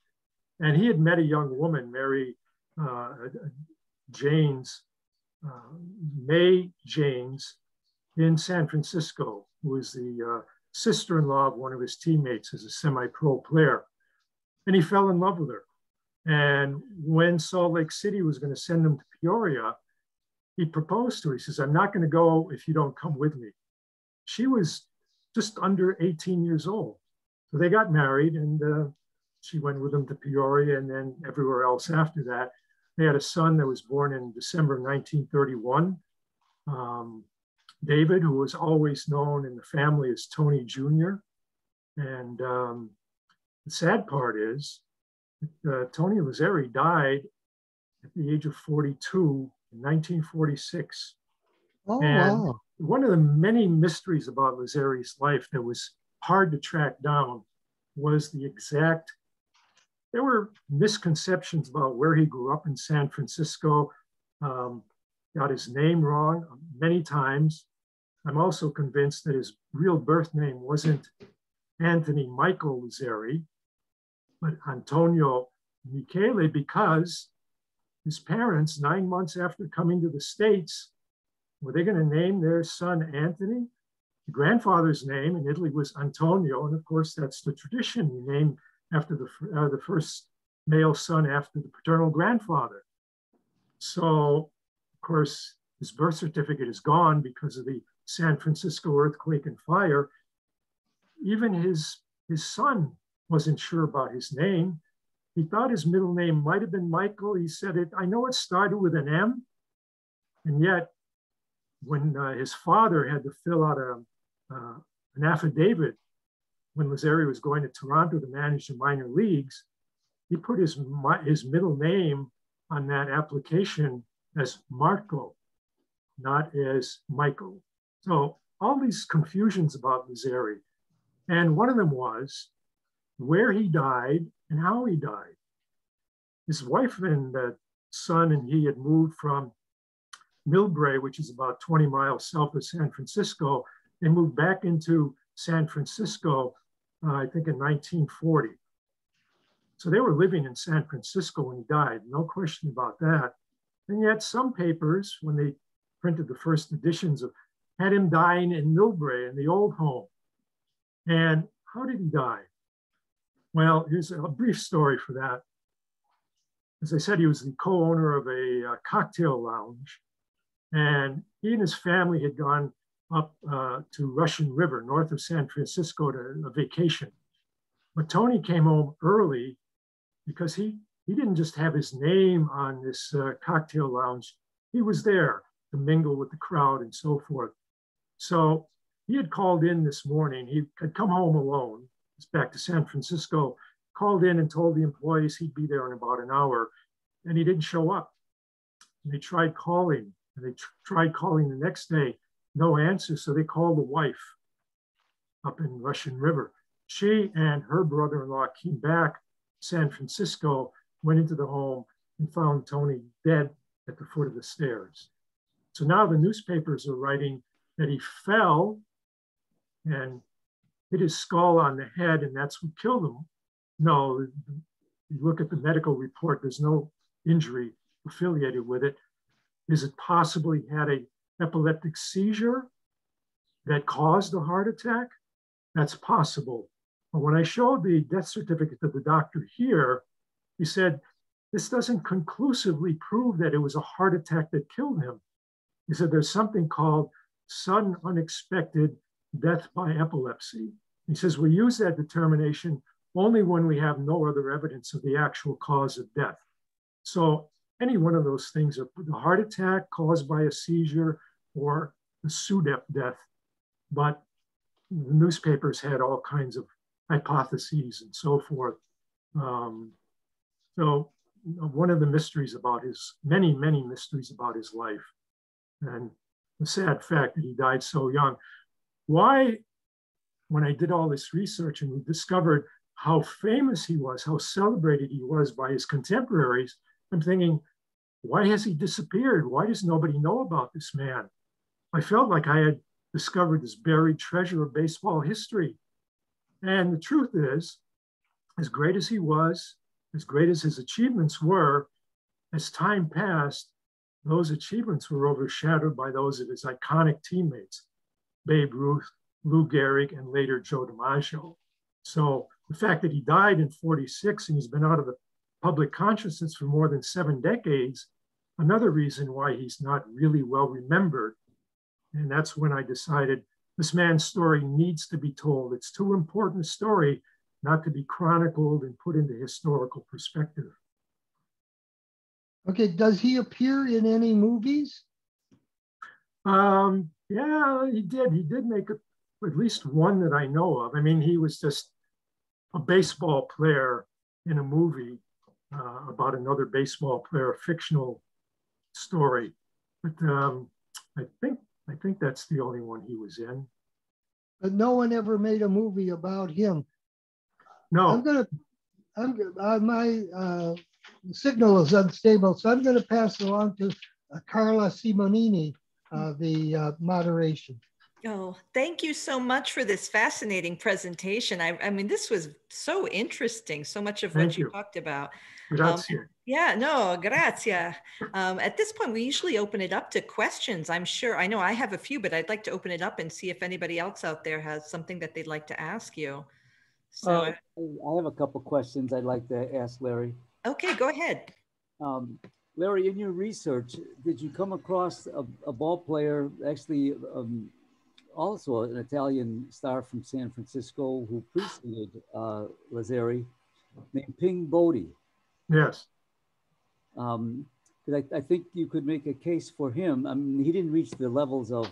And he had met a young woman, Mary uh, Janes, uh, May Janes, in San Francisco, who was the uh, sister in law of one of his teammates as a semi pro player. And he fell in love with her. And when Salt Lake City was going to send him to Peoria, he proposed to her. He says, I'm not going to go if you don't come with me. She was just under 18 years old. So they got married and uh, she went with him to Peoria and then everywhere else after that. They had a son that was born in December 1931. Um, David, who was always known in the family as Tony Jr. And um, the sad part is uh, Tony Lazzeri died at the age of 42 in 1946. Oh, and wow. one of the many mysteries about Lazzeri's life that was hard to track down was the exact, there were misconceptions about where he grew up in San Francisco, um, got his name wrong many times. I'm also convinced that his real birth name wasn't Anthony Michael Lazzeri, but Antonio Michele because his parents, nine months after coming to the States, were they going to name their son Anthony? The grandfather's name in Italy was Antonio, and of course, that's the tradition. You name after the, uh, the first male son after the paternal grandfather. So, course, his birth certificate is gone because of the San Francisco earthquake and fire. Even his, his son wasn't sure about his name. He thought his middle name might have been Michael. He said it, I know it started with an M. And yet, when uh, his father had to fill out a, uh, an affidavit when Lazzeri was going to Toronto to manage the minor leagues, he put his, his middle name on that application as Marco, not as Michael. So all these confusions about Lazzeri. And one of them was where he died and how he died. His wife and the son and he had moved from Millbrae, which is about 20 miles south of San Francisco. They moved back into San Francisco, uh, I think in 1940. So they were living in San Francisco when he died, no question about that. And yet some papers, when they printed the first editions of, had him dying in Millbrae in the old home. And how did he die? Well, here's a brief story for that. As I said, he was the co-owner of a uh, cocktail lounge, and he and his family had gone up uh, to Russian River, north of San Francisco, to a vacation. But Tony came home early because he he didn't just have his name on this uh, cocktail lounge; he was there to mingle with the crowd and so forth. So he had called in this morning. He had come home alone back to San Francisco, called in and told the employees he'd be there in about an hour, and he didn't show up. And they tried calling, and they tr- tried calling the next day, no answer. So they called the wife up in Russian River. She and her brother-in-law came back San Francisco, went into the home and found Tony dead at the foot of the stairs. So now the newspapers are writing that he fell and hit his skull on the head, and that's what killed him. No, you look at the medical report, there's no injury affiliated with it. Is it possibly had a epileptic seizure that caused the heart attack? That's possible. But when I showed the death certificate to the doctor here, he said, this doesn't conclusively prove that it was a heart attack that killed him. He said there's something called sudden unexpected death by epilepsy. He says we use that determination only when we have no other evidence of the actual cause of death. So any one of those things, the heart attack caused by a seizure or a SUDEP death, but the newspapers had all kinds of hypotheses and so forth. Um, so one of the mysteries about his, many, many mysteries about his life and the sad fact that he died so young. Why, when I did all this research and we discovered how famous he was, how celebrated he was by his contemporaries, I'm thinking, why has he disappeared? Why does nobody know about this man? I felt like I had discovered this buried treasure of baseball history. And the truth is, as great as he was, as great as his achievements were, as time passed, those achievements were overshadowed by those of his iconic teammates, Babe Ruth, Lou Gehrig, and later Joe DiMaggio. So the fact that he died in 46 and he's been out of the public consciousness for more than seven decades, another reason why he's not really well remembered. And that's when I decided this man's story needs to be told. It's too important a story not to be chronicled and put into historical perspective. Okay, does he appear in any movies? Um, yeah, he did. He did make a, at least one that I know of. I mean, he was just a baseball player in a movie uh, about another baseball player, a fictional story. But um, I think I think that's the only one he was in. But no one ever made a movie about him. No. I'm gonna, I'm uh, my uh, signal is unstable, so I'm gonna pass it along to uh, Carla Simonini, uh, the uh, moderation. Oh, thank you so much for this fascinating presentation. I, I mean, this was so interesting, so much of Thank what you. you. talked about. Grazie. Yeah, no, grazie. Um, at this point, we usually open it up to questions. I'm sure, I know I have a few, but I'd like to open it up and see if anybody else out there has something that they'd like to ask you. So, Uh, I have a couple questions I'd like to ask Larry. okay, go ahead. Um, Larry, in your research, did you come across a, a ball player, actually um, also an Italian star from San Francisco who preceded uh, Lazzeri, named Ping Bodie? yes. Um, 'cause I, I think you could make a case for him. I mean, he didn't reach the levels of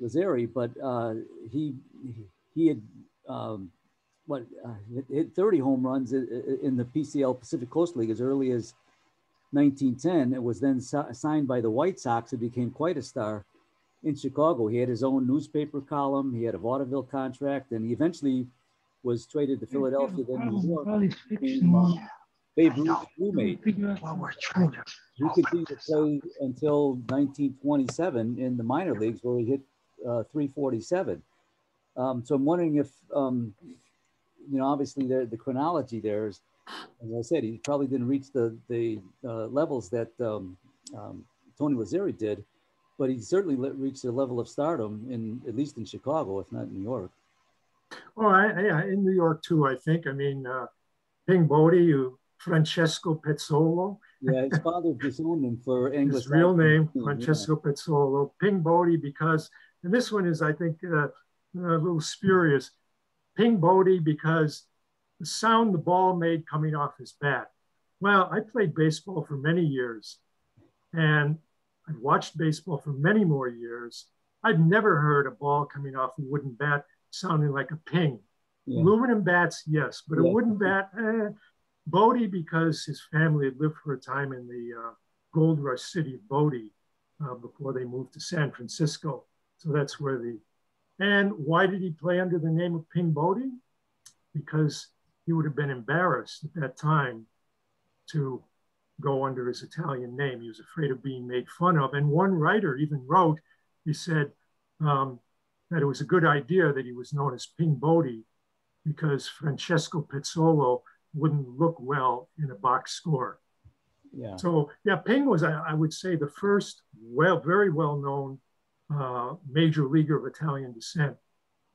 Lazzeri, but uh, he he had um, what uh, hit- hit 30 home runs i- i- in the PCL Pacific Coast League as early as 1910. It was then si- signed by the White Sox and became quite a star in Chicago. He had his own newspaper column. He had a vaudeville contract, and he eventually was traded to Philadelphia, then New York. became, uh, Babe Ruth's roommate. While we're trying to. He continued to play until 1927 in the minor leagues, where he hit uh, 347. Um, so I'm wondering if, um, you know, obviously the, the chronology there is, as I said, he probably didn't reach the the uh, levels that um, um, Tony Lazzeri did, but he certainly le- reached a level of stardom in at least in Chicago, if not New York. Oh, I, yeah, in New York too, I think. I mean, uh, Ping who Francesco Pezzolo, Yeah, his father disowned him for English. his real name, Yeah. Francesco Pezzolo. Ping Bodie, because, and this one is, I think, uh, a little spurious. Ping Bodie, because the sound the ball made coming off his bat. Well, I played baseball for many years and I've watched baseball for many more years. I've never heard a ball coming off a wooden bat sounding like a ping. Yeah. Aluminum bats, yes, but a wooden bat, eh. Bodie, because his family had lived for a time in the uh, gold rush city of Bodie uh, before they moved to San Francisco. So that's where the, and why did he play under the name of Ping Bodie? Because he would have been embarrassed at that time to go under his Italian name. He was afraid of being made fun of. And one writer even wrote, he said um, that it was a good idea that he was known as Ping Bodie because Francesco Pezzolo wouldn't look well in a box score. Yeah. So yeah, Ping was, I, I would say, the first well, very well-known uh, major leaguer of Italian descent.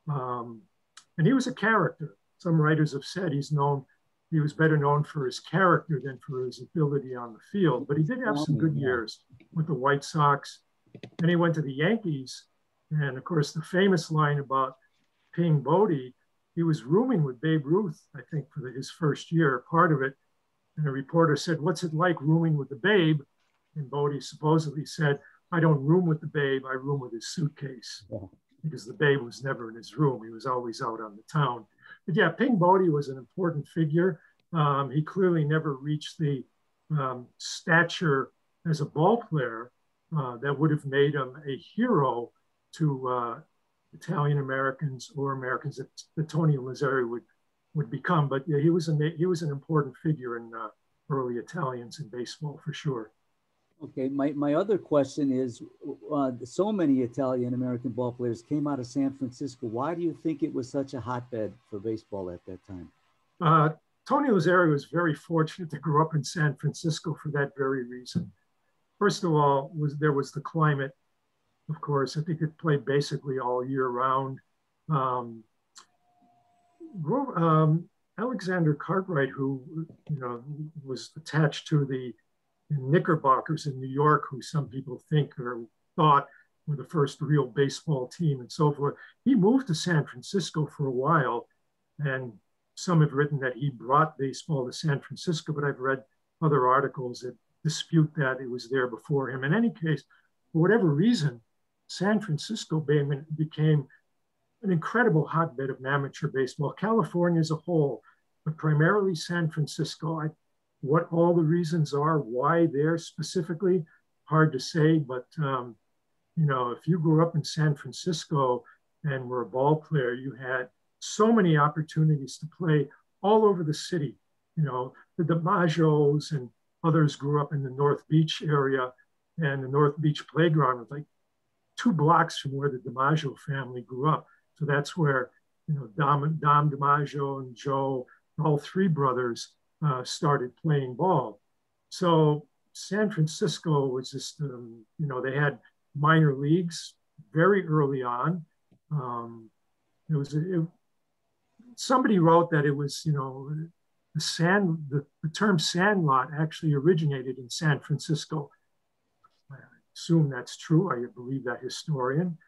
Um, and he was a character. Some writers have said he's known, he was better known for his character than for his ability on the field. But he did have some good years with the White Sox. Then he went to the Yankees. And of course, the famous line about Ping Bodie, he was rooming with Babe Ruth, I think, for the, his first year, part of it. And a reporter said, What's it like rooming with the Babe? And Bodie supposedly said, I don't room with the Babe, I room with his suitcase. Yeah. Because the Babe was never in his room, he was always out on the town. But yeah, Ping Bodie was an important figure. Um, he clearly never reached the um, stature as a ball player uh, that would have made him a hero to uh, Italian Americans or Americans that, that Tony Lazzeri would would become. But yeah, he was a he was an important figure in uh, early Italians in baseball for sure. Okay, my, my other question is, uh, so many Italian American ball players came out of San Francisco. Why do you think it was such a hotbed for baseball at that time? Uh, Tony Lazzeri was very fortunate to grow up in San Francisco for that very reason. First of all, was there was the climate, of course. I think it played basically all year round. Um, um, Alexander Cartwright, who you know was attached to the Knickerbockers in New York, who some people think or thought were the first real baseball team and so forth, he moved to San Francisco for a while, and some have written that he brought baseball to San Francisco, but I've read other articles that dispute that it was there before him. In any case, for whatever reason, San Francisco became an incredible hotbed of amateur baseball. California as a whole, but primarily San Francisco. I, what all the reasons are, why there specifically, hard to say. But um, you know, if you grew up in San Francisco and were a ball player, you had so many opportunities to play all over the city. You know, the DiMaggios and others grew up in the North Beach area, and the North Beach playground was like two blocks from where the DiMaggio family grew up. So that's where, you know, Dom, Dom DiMaggio and Joe, all three brothers, uh, started playing ball. So San Francisco was just, um, you know, they had minor leagues very early on. Um, it was, it, somebody wrote that it was, you know, the sand, the, the term sandlot actually originated in San Francisco. I assume that's true. I believe that historian,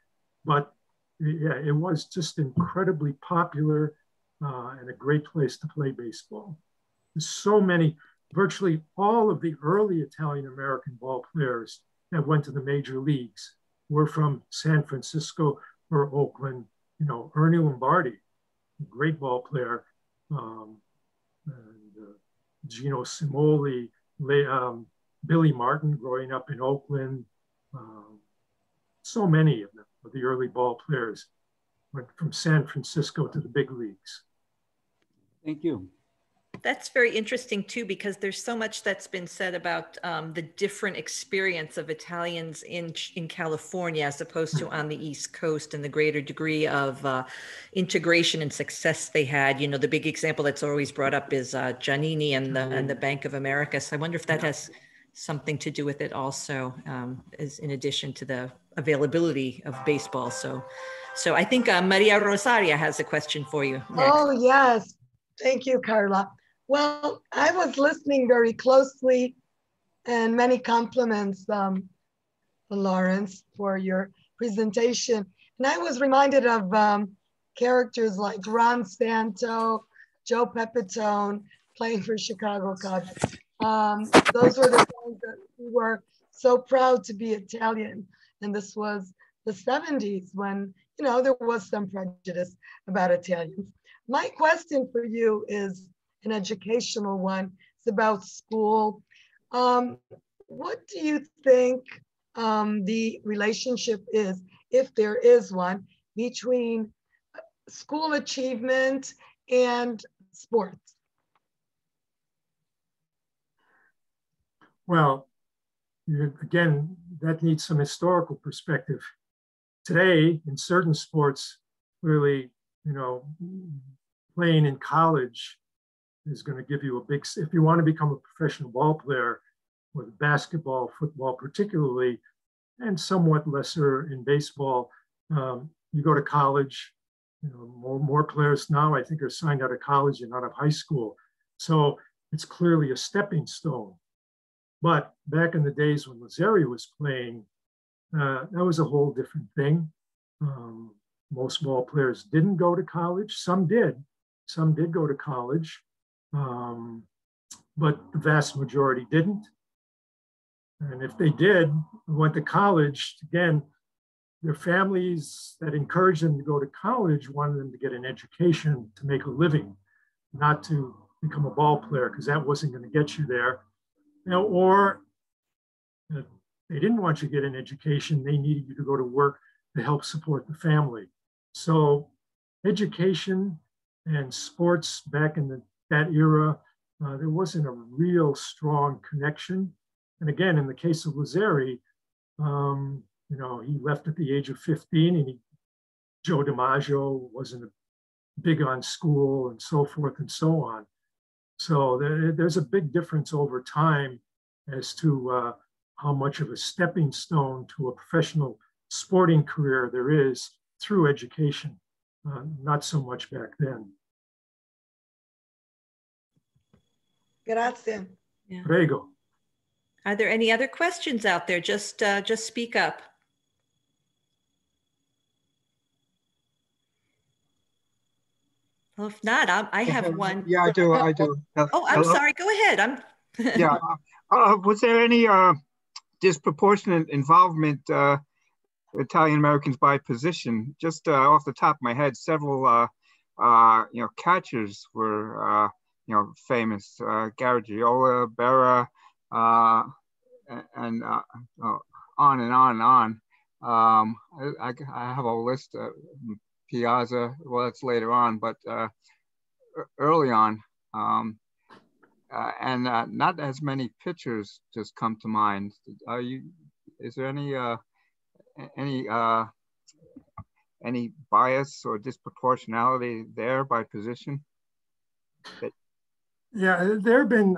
but yeah, it was just incredibly popular uh, and a great place to play baseball. So many, virtually all of the early Italian American ball players that went to the major leagues were from San Francisco or Oakland. You know, Ernie Lombardi, great ball player, um, and uh, Gino Cimoli, um, Billy Martin growing up in Oakland. Um, so many of them of the early ball players went from San Francisco to the big leagues. Thank you. That's very interesting too, because there's so much that's been said about um, the different experience of Italians in in California as opposed to on the East Coast and the greater degree of uh, integration and success they had. You know, the big example that's always brought up is uh, Giannini and the and the Bank of America. So I wonder if that has something to do with it also, um, as in addition to the availability of baseball. So, so I think uh, Maria Rosaria has a question for you. Next. Oh yes, thank you, Carla. Well, I was listening very closely, and many compliments, um, Lawrence, for your presentation. And I was reminded of um, characters like Ron Santo, Joe Pepitone, playing for Chicago Cubs. Um, those were the times that we were so proud to be Italian. And this was the 70s when, you know, there was some prejudice about Italians. My question for you is an educational one. It's about school. Um, what do you think um, the relationship is, if there is one, between school achievement and sports? Well, again, that needs some historical perspective. Today, in certain sports, clearly, you know, playing in college is going to give you a big, if you want to become a professional ball player with basketball, football, particularly, and somewhat lesser in baseball, um, you go to college. You know, more, more players now, I think, are signed out of college and out of high school. So it's clearly a stepping stone. But back in the days when Lazzeri was playing, uh, that was a whole different thing. Um, most ball players didn't go to college. Some did. Some did go to college, um, but the vast majority didn't. And if they did, went to college, again, their families that encouraged them to go to college wanted them to get an education to make a living, not to become a ball player, because that wasn't going to get you there. You know, or uh, they didn't want you to get an education, they needed you to go to work to help support the family. So education and sports back in the, that era, uh, there wasn't a real strong connection. And again, in the case of Lazzeri, um, you know, he left at the age of 15 and he, Joe DiMaggio wasn't big on school and so forth and so on. So there, there's a big difference over time as to uh, how much of a stepping stone to a professional sporting career there is through education, uh, not so much back then. Grazie. Yeah. Prego. Are there any other questions out there? Just, uh, just speak up. Well, if not, I'm, i have one. Yeah, I do. I do. Oh, I'm Hello? sorry. Go ahead. I'm. yeah. Uh, was there any uh, disproportionate involvement uh, Italian Americans by position? Just uh, off the top of my head, several uh, uh, you know catchers were you know famous. Uh, Garagiola, Berra, and on and on and on. Um, I, I, have a list. Of, Piazza. Well, that's later on, but uh, early on, um, uh, and uh, not as many pictures just come to mind. Are you? Is there any uh, any uh, any bias or disproportionality there by position? Yeah, there have been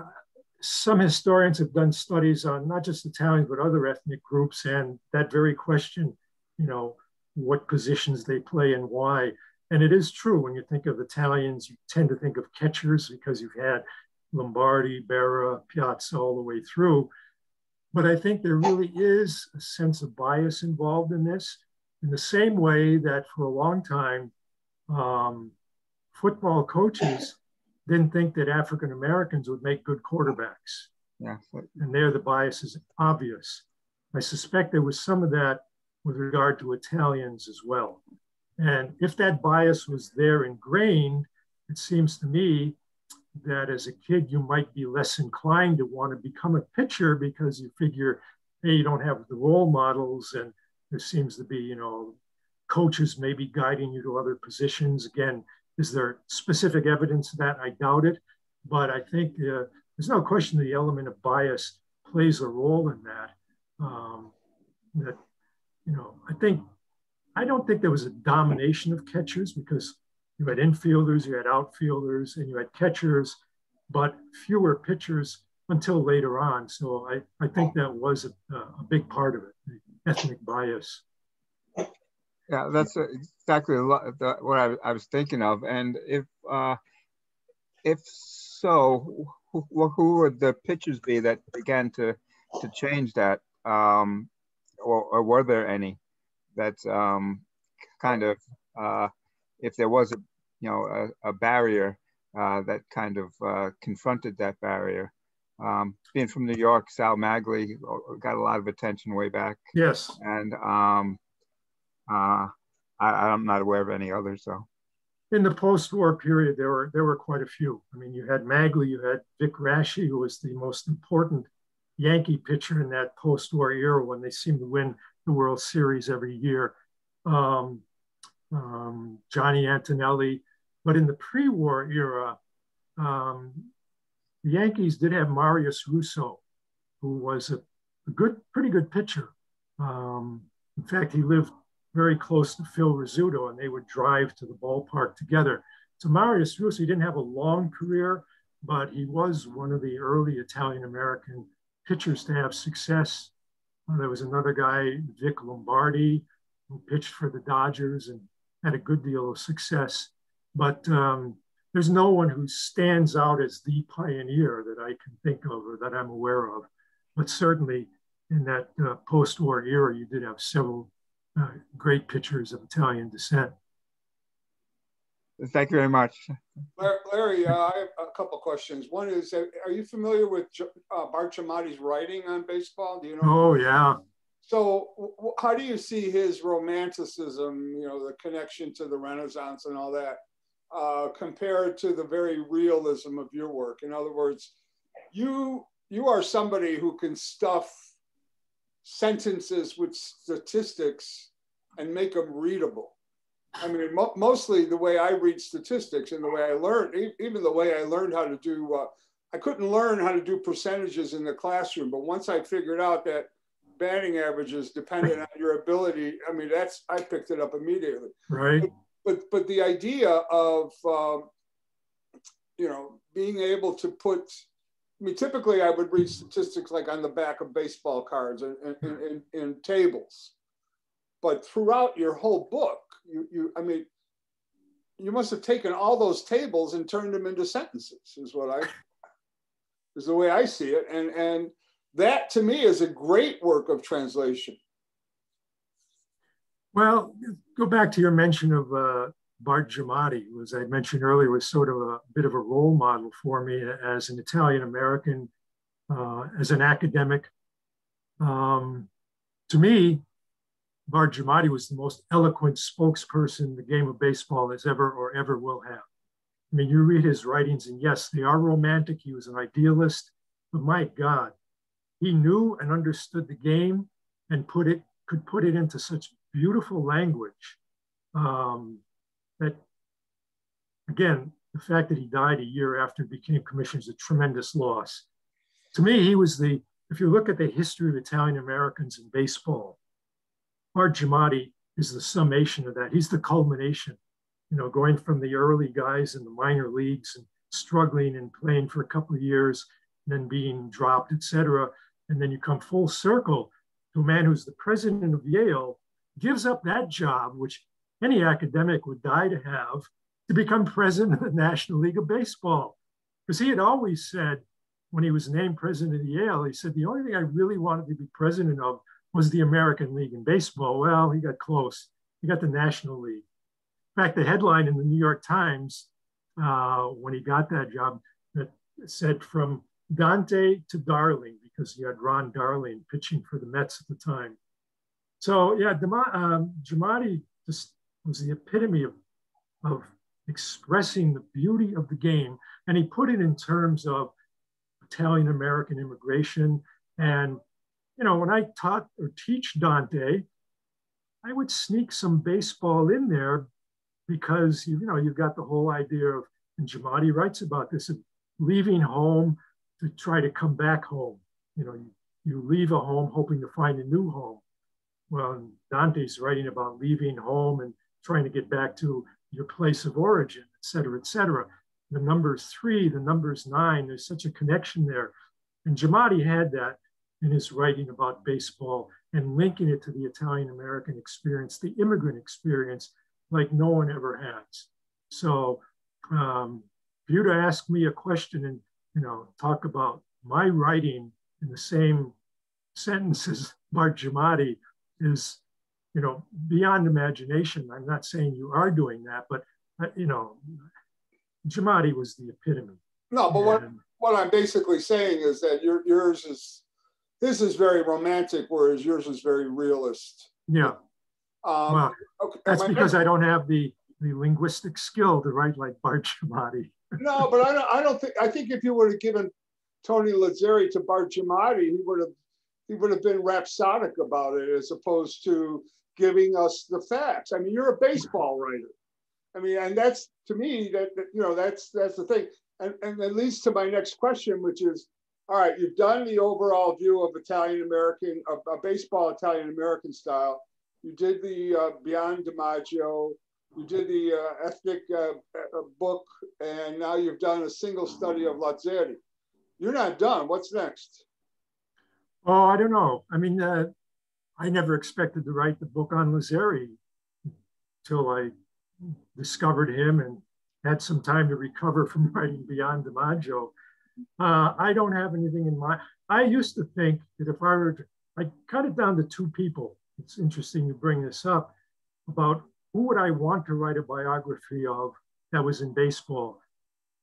some historians have done studies on not just Italians but other ethnic groups, and that very question, you know, what positions they play and why. And it is true when you think of Italians, you tend to think of catchers because you've had Lombardi, Berra, Piazza all the way through. But I think there really is a sense of bias involved in this, in the same way that for a long time, um, football coaches didn't think that African Americans would make good quarterbacks. Yeah. And there the bias is obvious. I suspect there was some of that with regard to Italians as well. And if that bias was there ingrained, it seems to me that as a kid, you might be less inclined to want to become a pitcher because you figure, hey, you don't have the role models, and there seems to be, you know, coaches maybe guiding you to other positions. Again, is there specific evidence that? I doubt it, but I think uh, there's no question the element of bias plays a role in that. Um, that you know, I think I don't think there was a domination of catchers because you had infielders, you had outfielders, and you had catchers, but fewer pitchers until later on. So I, I think that was a, a big part of it, the ethnic bias. Yeah, that's exactly what I, I was thinking of. And if uh, if so, who, who would the pitchers be that began to to change that? Um, or, or were there any that um, kind of, uh, if there was a, you know, a, a barrier uh, that kind of uh, confronted that barrier? Um, being from New York, Sal Maglie got a lot of attention way back. Yes. And um, uh, I, am not aware of any others though. In the post-war period, there were there were quite a few. I mean, you had Maglie, you had Vic Raschi, who was the most important Yankee pitcher in that post-war era when they seemed to win the World Series every year. Um, um, Johnny Antonelli, but in the pre-war era, um, the Yankees did have Marius Russo, who was a, a good, pretty good pitcher. Um, in fact, he lived very close to Phil Rizzuto, and they would drive to the ballpark together. So Marius Russo didn't have a long career, but he was one of the early Italian American pitchers to have success. Uh, there was another guy, Vic Lombardi, who pitched for the Dodgers and had a good deal of success. But um, there's no one who stands out as the pioneer that I can think of or that I'm aware of. But certainly in that uh, post war era, you did have several uh, great pitchers of Italian descent. Thank you very much. Larry, uh, I have a couple questions. One is, uh, are you familiar with uh, Bart Giamatti's writing on baseball? Do you know? Oh, yeah. So how do you see his romanticism, you know, the connection to the Renaissance and all that, uh, compared to the very realism of your work? In other words, you you are somebody who can stuff sentences with statistics and make them readable. I mean, mo mostly the way I read statistics and the way I learned, e even the way I learned how to do, uh, I couldn't learn how to do percentages in the classroom, but once I figured out that batting averages depended on your ability, I mean, that's, I picked it up immediately. Right. But, but, but the idea of, um, you know, being able to put I mean, typically I would read statistics like on the back of baseball cards and in, in, in, tables. But throughout your whole book, you, you, I mean, you must have taken all those tables and turned them into sentences, is what I, is the way I see it. And, and that to me is a great work of translation. Well, go back to your mention of uh, Bart Giamatti, who, as I mentioned earlier, was sort of a bit of a role model for me as an Italian American, uh, as an academic. Um, to me, Bart Giamatti was the most eloquent spokesperson the game of baseball has ever or ever will have. I mean, you read his writings, and yes, they are romantic. He was an idealist, but my God, he knew and understood the game and put it could put it into such beautiful language. Um, that, again, the fact that he died a year after he became commissioner is a tremendous loss. To me, he was the, if you look at the history of Italian Americans in baseball, Bart Giamatti is the summation of that. He's the culmination, you know, going from the early guys in the minor leagues and struggling and playing for a couple of years, and then being dropped, et cetera. And then you come full circle to a man who's the president of Yale, gives up that job, which any academic would die to have to become president of the National League of Baseball. Because he had always said, when he was named president of Yale, he said, the only thing I really wanted to be president of was the American League in baseball. Well, he got close. He got the National League. In fact, the headline in the New York Times uh, when he got that job that said from Dante to Darling, because he had Ron Darling pitching for the Mets at the time. So yeah, um, Giamatti just was the epitome of, of expressing the beauty of the game. And he put it in terms of Italian American immigration. And, you know, when I taught or teach Dante, I would sneak some baseball in there because, you know, you've got the whole idea of, and Giamatti writes about this, of leaving home to try to come back home. You know, you, you leave a home hoping to find a new home. Well, Dante's writing about leaving home and trying to get back to your place of origin, et cetera, et cetera. The numbers three, the numbers nine, there's such a connection there. And Giamatti had that in his writing about baseball and linking it to the Italian American experience, the immigrant experience, like no one ever has. So um, for you to ask me a question and you know talk about my writing in the same sentence as Bart Giamatti is you know, beyond imagination. I'm not saying you are doing that, but uh, you know, Giamatti was the epitome. No, but and, what what I'm basically saying is that your yours is this is very romantic, whereas yours is very realist. Yeah. Um, well, okay. that's because I don't have the the linguistic skill to write like Bart Giamatti. no, but I don't. I don't think. I think if you would have given Tony Lazzeri to Bart Giamatti, he would have he would have been rhapsodic about it as opposed to giving us the facts. I mean, you're a baseball writer. I mean, and that's to me that, that you know that's that's the thing. And and that leads to my next question, which is all right, you've done the overall view of Italian American, of, of baseball Italian American style. You did the uh, Beyond DiMaggio, you did the uh, ethnic uh, uh, book, and now you've done a single study of Lazzeri. You're not done. What's next? Oh, I don't know. I mean, uh, I never expected to write the book on Lazzeri until I discovered him and had some time to recover from writing Beyond DiMaggio. Uh, I don't have anything in mind. I used to think that if I were to, I cut it down to two people. It's interesting you bring this up about who would I want to write a biography of that was in baseball.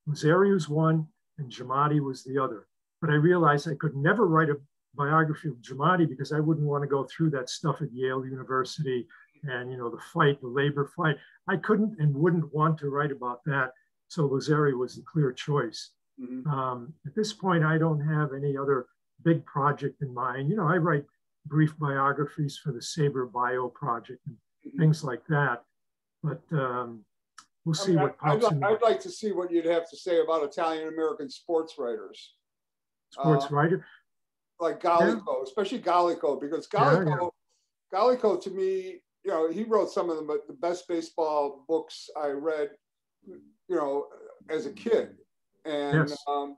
Lazzeri was one and Giamatti was the other. But I realized I could never write a biography of Giamatti because I wouldn't want to go through that stuff at Yale University and you know the fight, the labor fight. I couldn't and wouldn't want to write about that. So Lazzeri was the clear choice. Mm-hmm. Um, at this point, I don't have any other big project in mind. You know, I write brief biographies for the SABR Bio project and mm-hmm. things like that. But um, we'll see I mean, what pops I'd, I'd, like to see what you'd have to say about Italian American sports writers. Sports uh, writer? Like Gallico, yeah. especially Gallico, because Gallico, yeah, yeah. Gallico to me, you know, he wrote some of the, the best baseball books I read, you know, as a kid. And yes. um,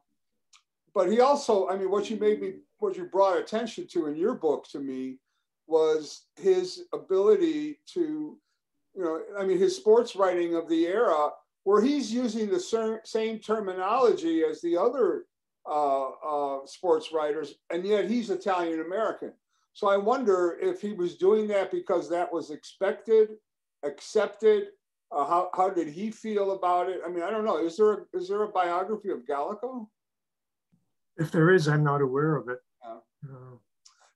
but he also, I mean, what you made me, what you brought attention to in your book to me was his ability to, you know, I mean, his sports writing of the era where he's using the same terminology as the other uh, uh, sports writers, and yet he's Italian American. So I wonder if he was doing that because that was expected, accepted, uh, how, how did he feel about it? I mean, I don't know. Is there a, is there a biography of Gallico? If there is, I'm not aware of it. Yeah. Uh,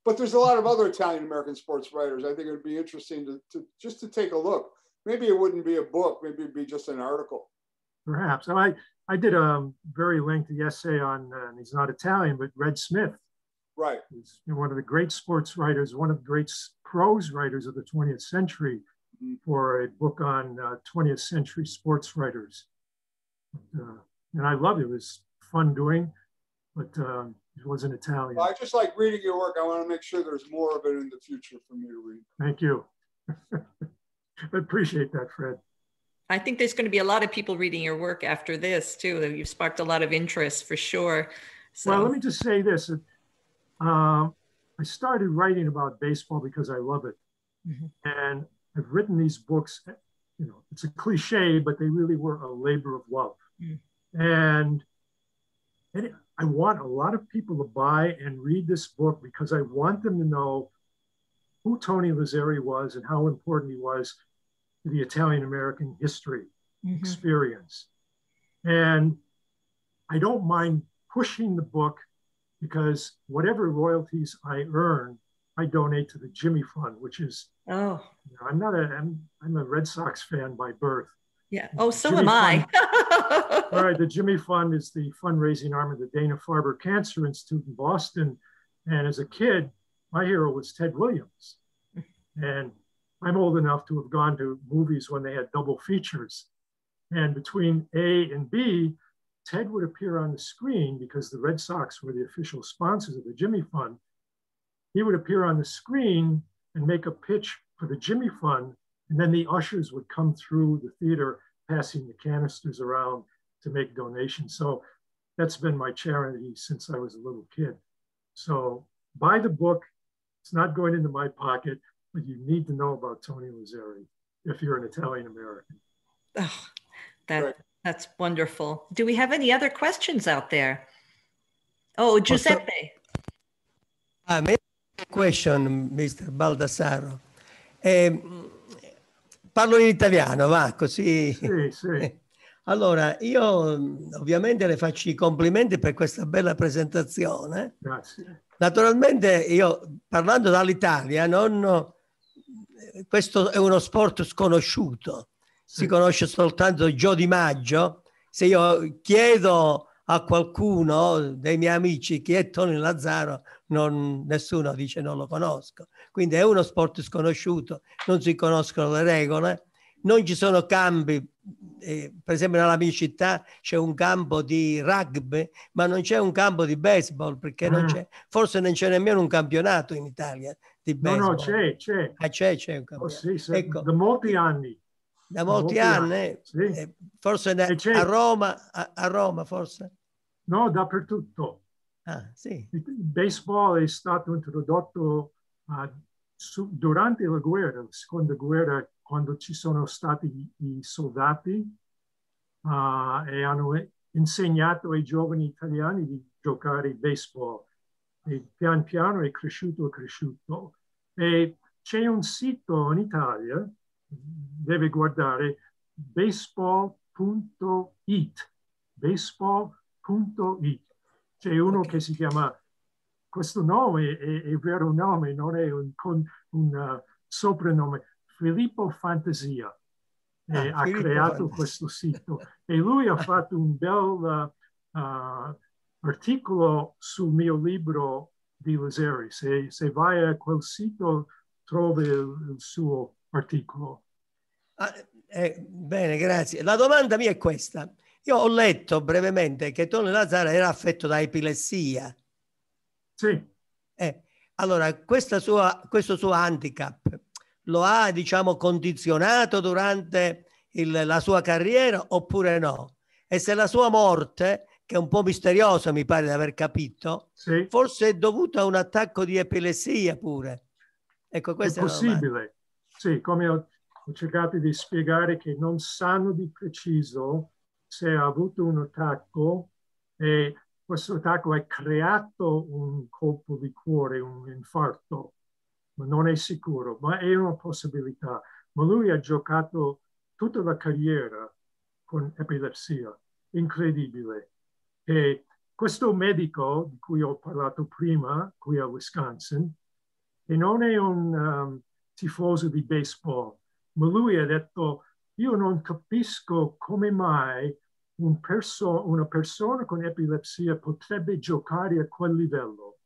but there's a lot of other Italian American sports writers. I think it would be interesting to, to just to take a look. Maybe it wouldn't be a book. Maybe it'd be just an article. Perhaps. I I did a very lengthy essay on. Uh, he's not Italian, but Red Smith. Right. He's one of the great sports writers, one of the great prose writers of the 20th century for a book on uh, 20th century sports writers. Uh, and I loved it. It was fun doing, but uh, it wasn't Italian. Well, I just like reading your work. I want to make sure there's more of it in the future for me to read. Thank you. I appreciate that, Fred. I think there's going to be a lot of people reading your work after this too. You've sparked a lot of interest for sure. So. Well, let me just say this. Uh, I started writing about baseball because I love it. Mm-hmm. And have written these books, you know, it's a cliche, but they really were a labor of love. Mm. And, and I want a lot of people to buy and read this book because I want them to know who Tony Lazzeri was and how important he was the Italian American history mm-hmm. experience. And I don't mind pushing the book because whatever royalties I earn I donate to the Jimmy Fund, which is oh, you know, I'm not a I'm I'm a Red Sox fan by birth. Yeah. Oh, so Jimmy am I. all right. The Jimmy Fund is the fundraising arm of the Dana Farber Cancer Institute in Boston. And as a kid, my hero was Ted Williams. And I'm old enough to have gone to movies when they had double features. And between A and B, Ted would appear on the screen because the Red Sox were the official sponsors of the Jimmy Fund he would appear on the screen and make a pitch for the Jimmy Fund, and then the ushers would come through the theater passing the canisters around to make donations. So that's been my charity since I was a little kid. So buy the book. It's not going into my pocket, you need to know about Tony Lazzeri if you're an Italian American. Oh, that, right. That's wonderful. Do we have any other questions out there? Oh, Giuseppe. Uh, question, Mr. Baldassaro. Eh, parlo in italiano, va così. Sì, sì. Allora, io ovviamente le faccio i complimenti per questa bella presentazione. Grazie. Naturalmente io parlando dall'Italia, non, questo è uno sport sconosciuto, sì. si conosce soltanto Gio Di Maggio. Se io chiedo a qualcuno dei miei amici chi è Tony Lazzaro, non, nessuno dice non lo conosco. Quindi è uno sport sconosciuto, non si conoscono le regole, non ci sono campi, eh, per esempio nella mia città c'è un campo di rugby, ma non c'è un campo di baseball perché non Mm. c'è, forse non c'è nemmeno un campionato in Italia di No, baseball. no, c'è, c'è. Ah, c'è, c'è un Oh, campionato. sì, sì, Ecco. da molti anni. Da molti molti anni, anni, sì. eh, forse c'è- a Roma, a, a Roma forse. No, dappertutto. Ah, sì. Il baseball è stato introdotto ah, su- durante la guerra, la seconda guerra, quando ci sono stati i, soldati ah, e hanno insegnato ai giovani italiani di giocare baseball. E pian piano è cresciuto, è cresciuto. E c'è un sito in Italia, deve guardare baseball.it, baseball.it. C'è uno che si chiama, questo nome è, è vero nome, non è un, con- un uh, soprannome, Filippo Fantasia. eh, Ah, ha Filippo creato Fantasia. questo sito e lui ha fatto un bel uh, uh, articolo sul mio libro di Lazeri. Se, se vai a quel sito trovi il, il suo articolo. Ah, eh, bene, grazie. La domanda mia è questa. Io ho letto brevemente che Tony Lazzara era affetto da epilessia. Sì, Eh, allora, sua, questo suo handicap lo ha, diciamo, condizionato durante il- la sua carriera oppure no? E se la sua morte, che è un po' misteriosa, mi pare di aver capito, sì. forse è dovuta a un attacco di epilessia pure. Ecco, È questa è, domanda. possibile. Sì, come ho, ho cercato di spiegare che non sanno di preciso se ha avuto un attacco e questo attacco ha creato un colpo di cuore, un infarto, ma non è sicuro, ma è una possibilità. Ma lui ha giocato tutta la carriera con epilepsia, incredibile. E questo medico di cui ho parlato prima, qui a Wisconsin, e non è un um, tifoso di baseball, ma lui ha detto, io non capisco come mai un perso- una persona con epilepsia potrebbe giocare a quel livello.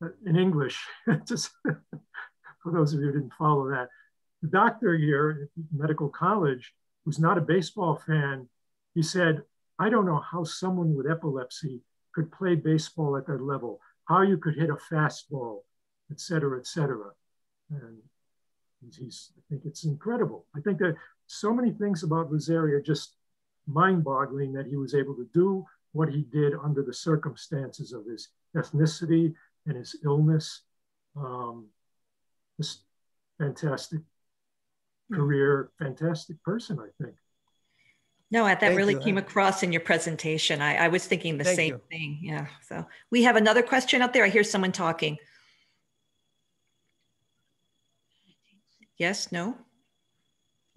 Uh, In English, just for those of you who didn't follow that, the doctor here at medical college, who's not a baseball fan, he said, I don't know how someone with epilepsy could play baseball at that level, how you could hit a fastball, et cetera, et cetera. And he's, I think it's incredible. I think that so many things about are just mind boggling that he was able to do what he did under the circumstances of his ethnicity and his illness. Um, just fantastic career, fantastic person, I think. No, that Thank really you, came across in your presentation. I, I was thinking the Thank same you. thing. Yeah. So we have another question out there. I hear someone talking. Yes, no?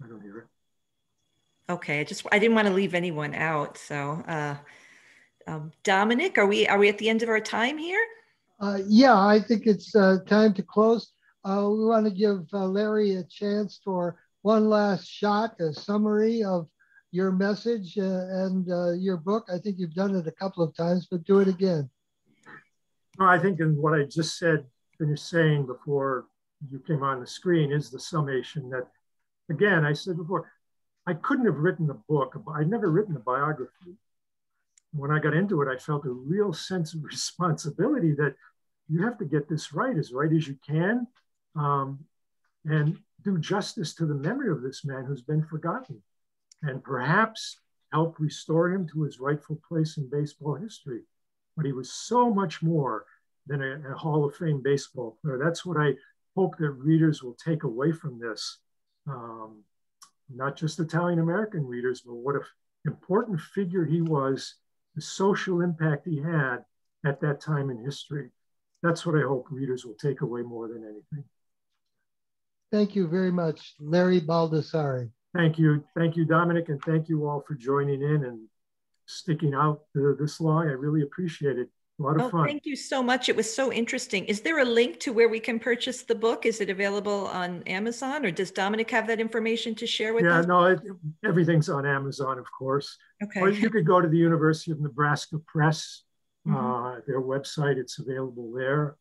I don't hear it. Okay, I just I didn't want to leave anyone out. So uh um, Dominic, are we are we at the end of our time here? Uh, yeah, I think it's uh, time to close. Uh, we want to give uh, Larry a chance for one last shot, a summary of your message uh, and uh, your book. I think you've done it a couple of times, but do it again. No, I think in what I just said, finished saying before you came on the screen is the summation that, again, I said before, I couldn't have written a book. I'd never written a biography. When I got into it, I felt a real sense of responsibility that you have to get this right, as right as you can, um, and do justice to the memory of this man who's been forgotten, and perhaps help restore him to his rightful place in baseball history but he was so much more than a, a Hall of Fame baseball player. That's what I hope that readers will take away from this. Um, not just Italian American readers, but what an important figure he was, the social impact he had at that time in history. That's what I hope readers will take away more than anything. Thank you very much, Larry Baldassaro. Thank you. Thank you, Dominic, and thank you all for joining in and sticking out this long. I really appreciate it. A lot of Oh, fun. thank you so much. It was so interesting. Is there a link to where we can purchase the book? Is it available on Amazon or does Dominic have that information to share with Yeah, us? no, it, everything's on Amazon, of course. Okay. Or you could go to the University of Nebraska Press, Mhm. uh, their website. It's available there.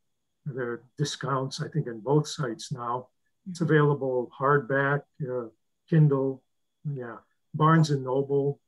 There are discounts, I think, on both sites now. It's Mhm. available hardback, uh, Kindle, yeah, Barnes and Noble.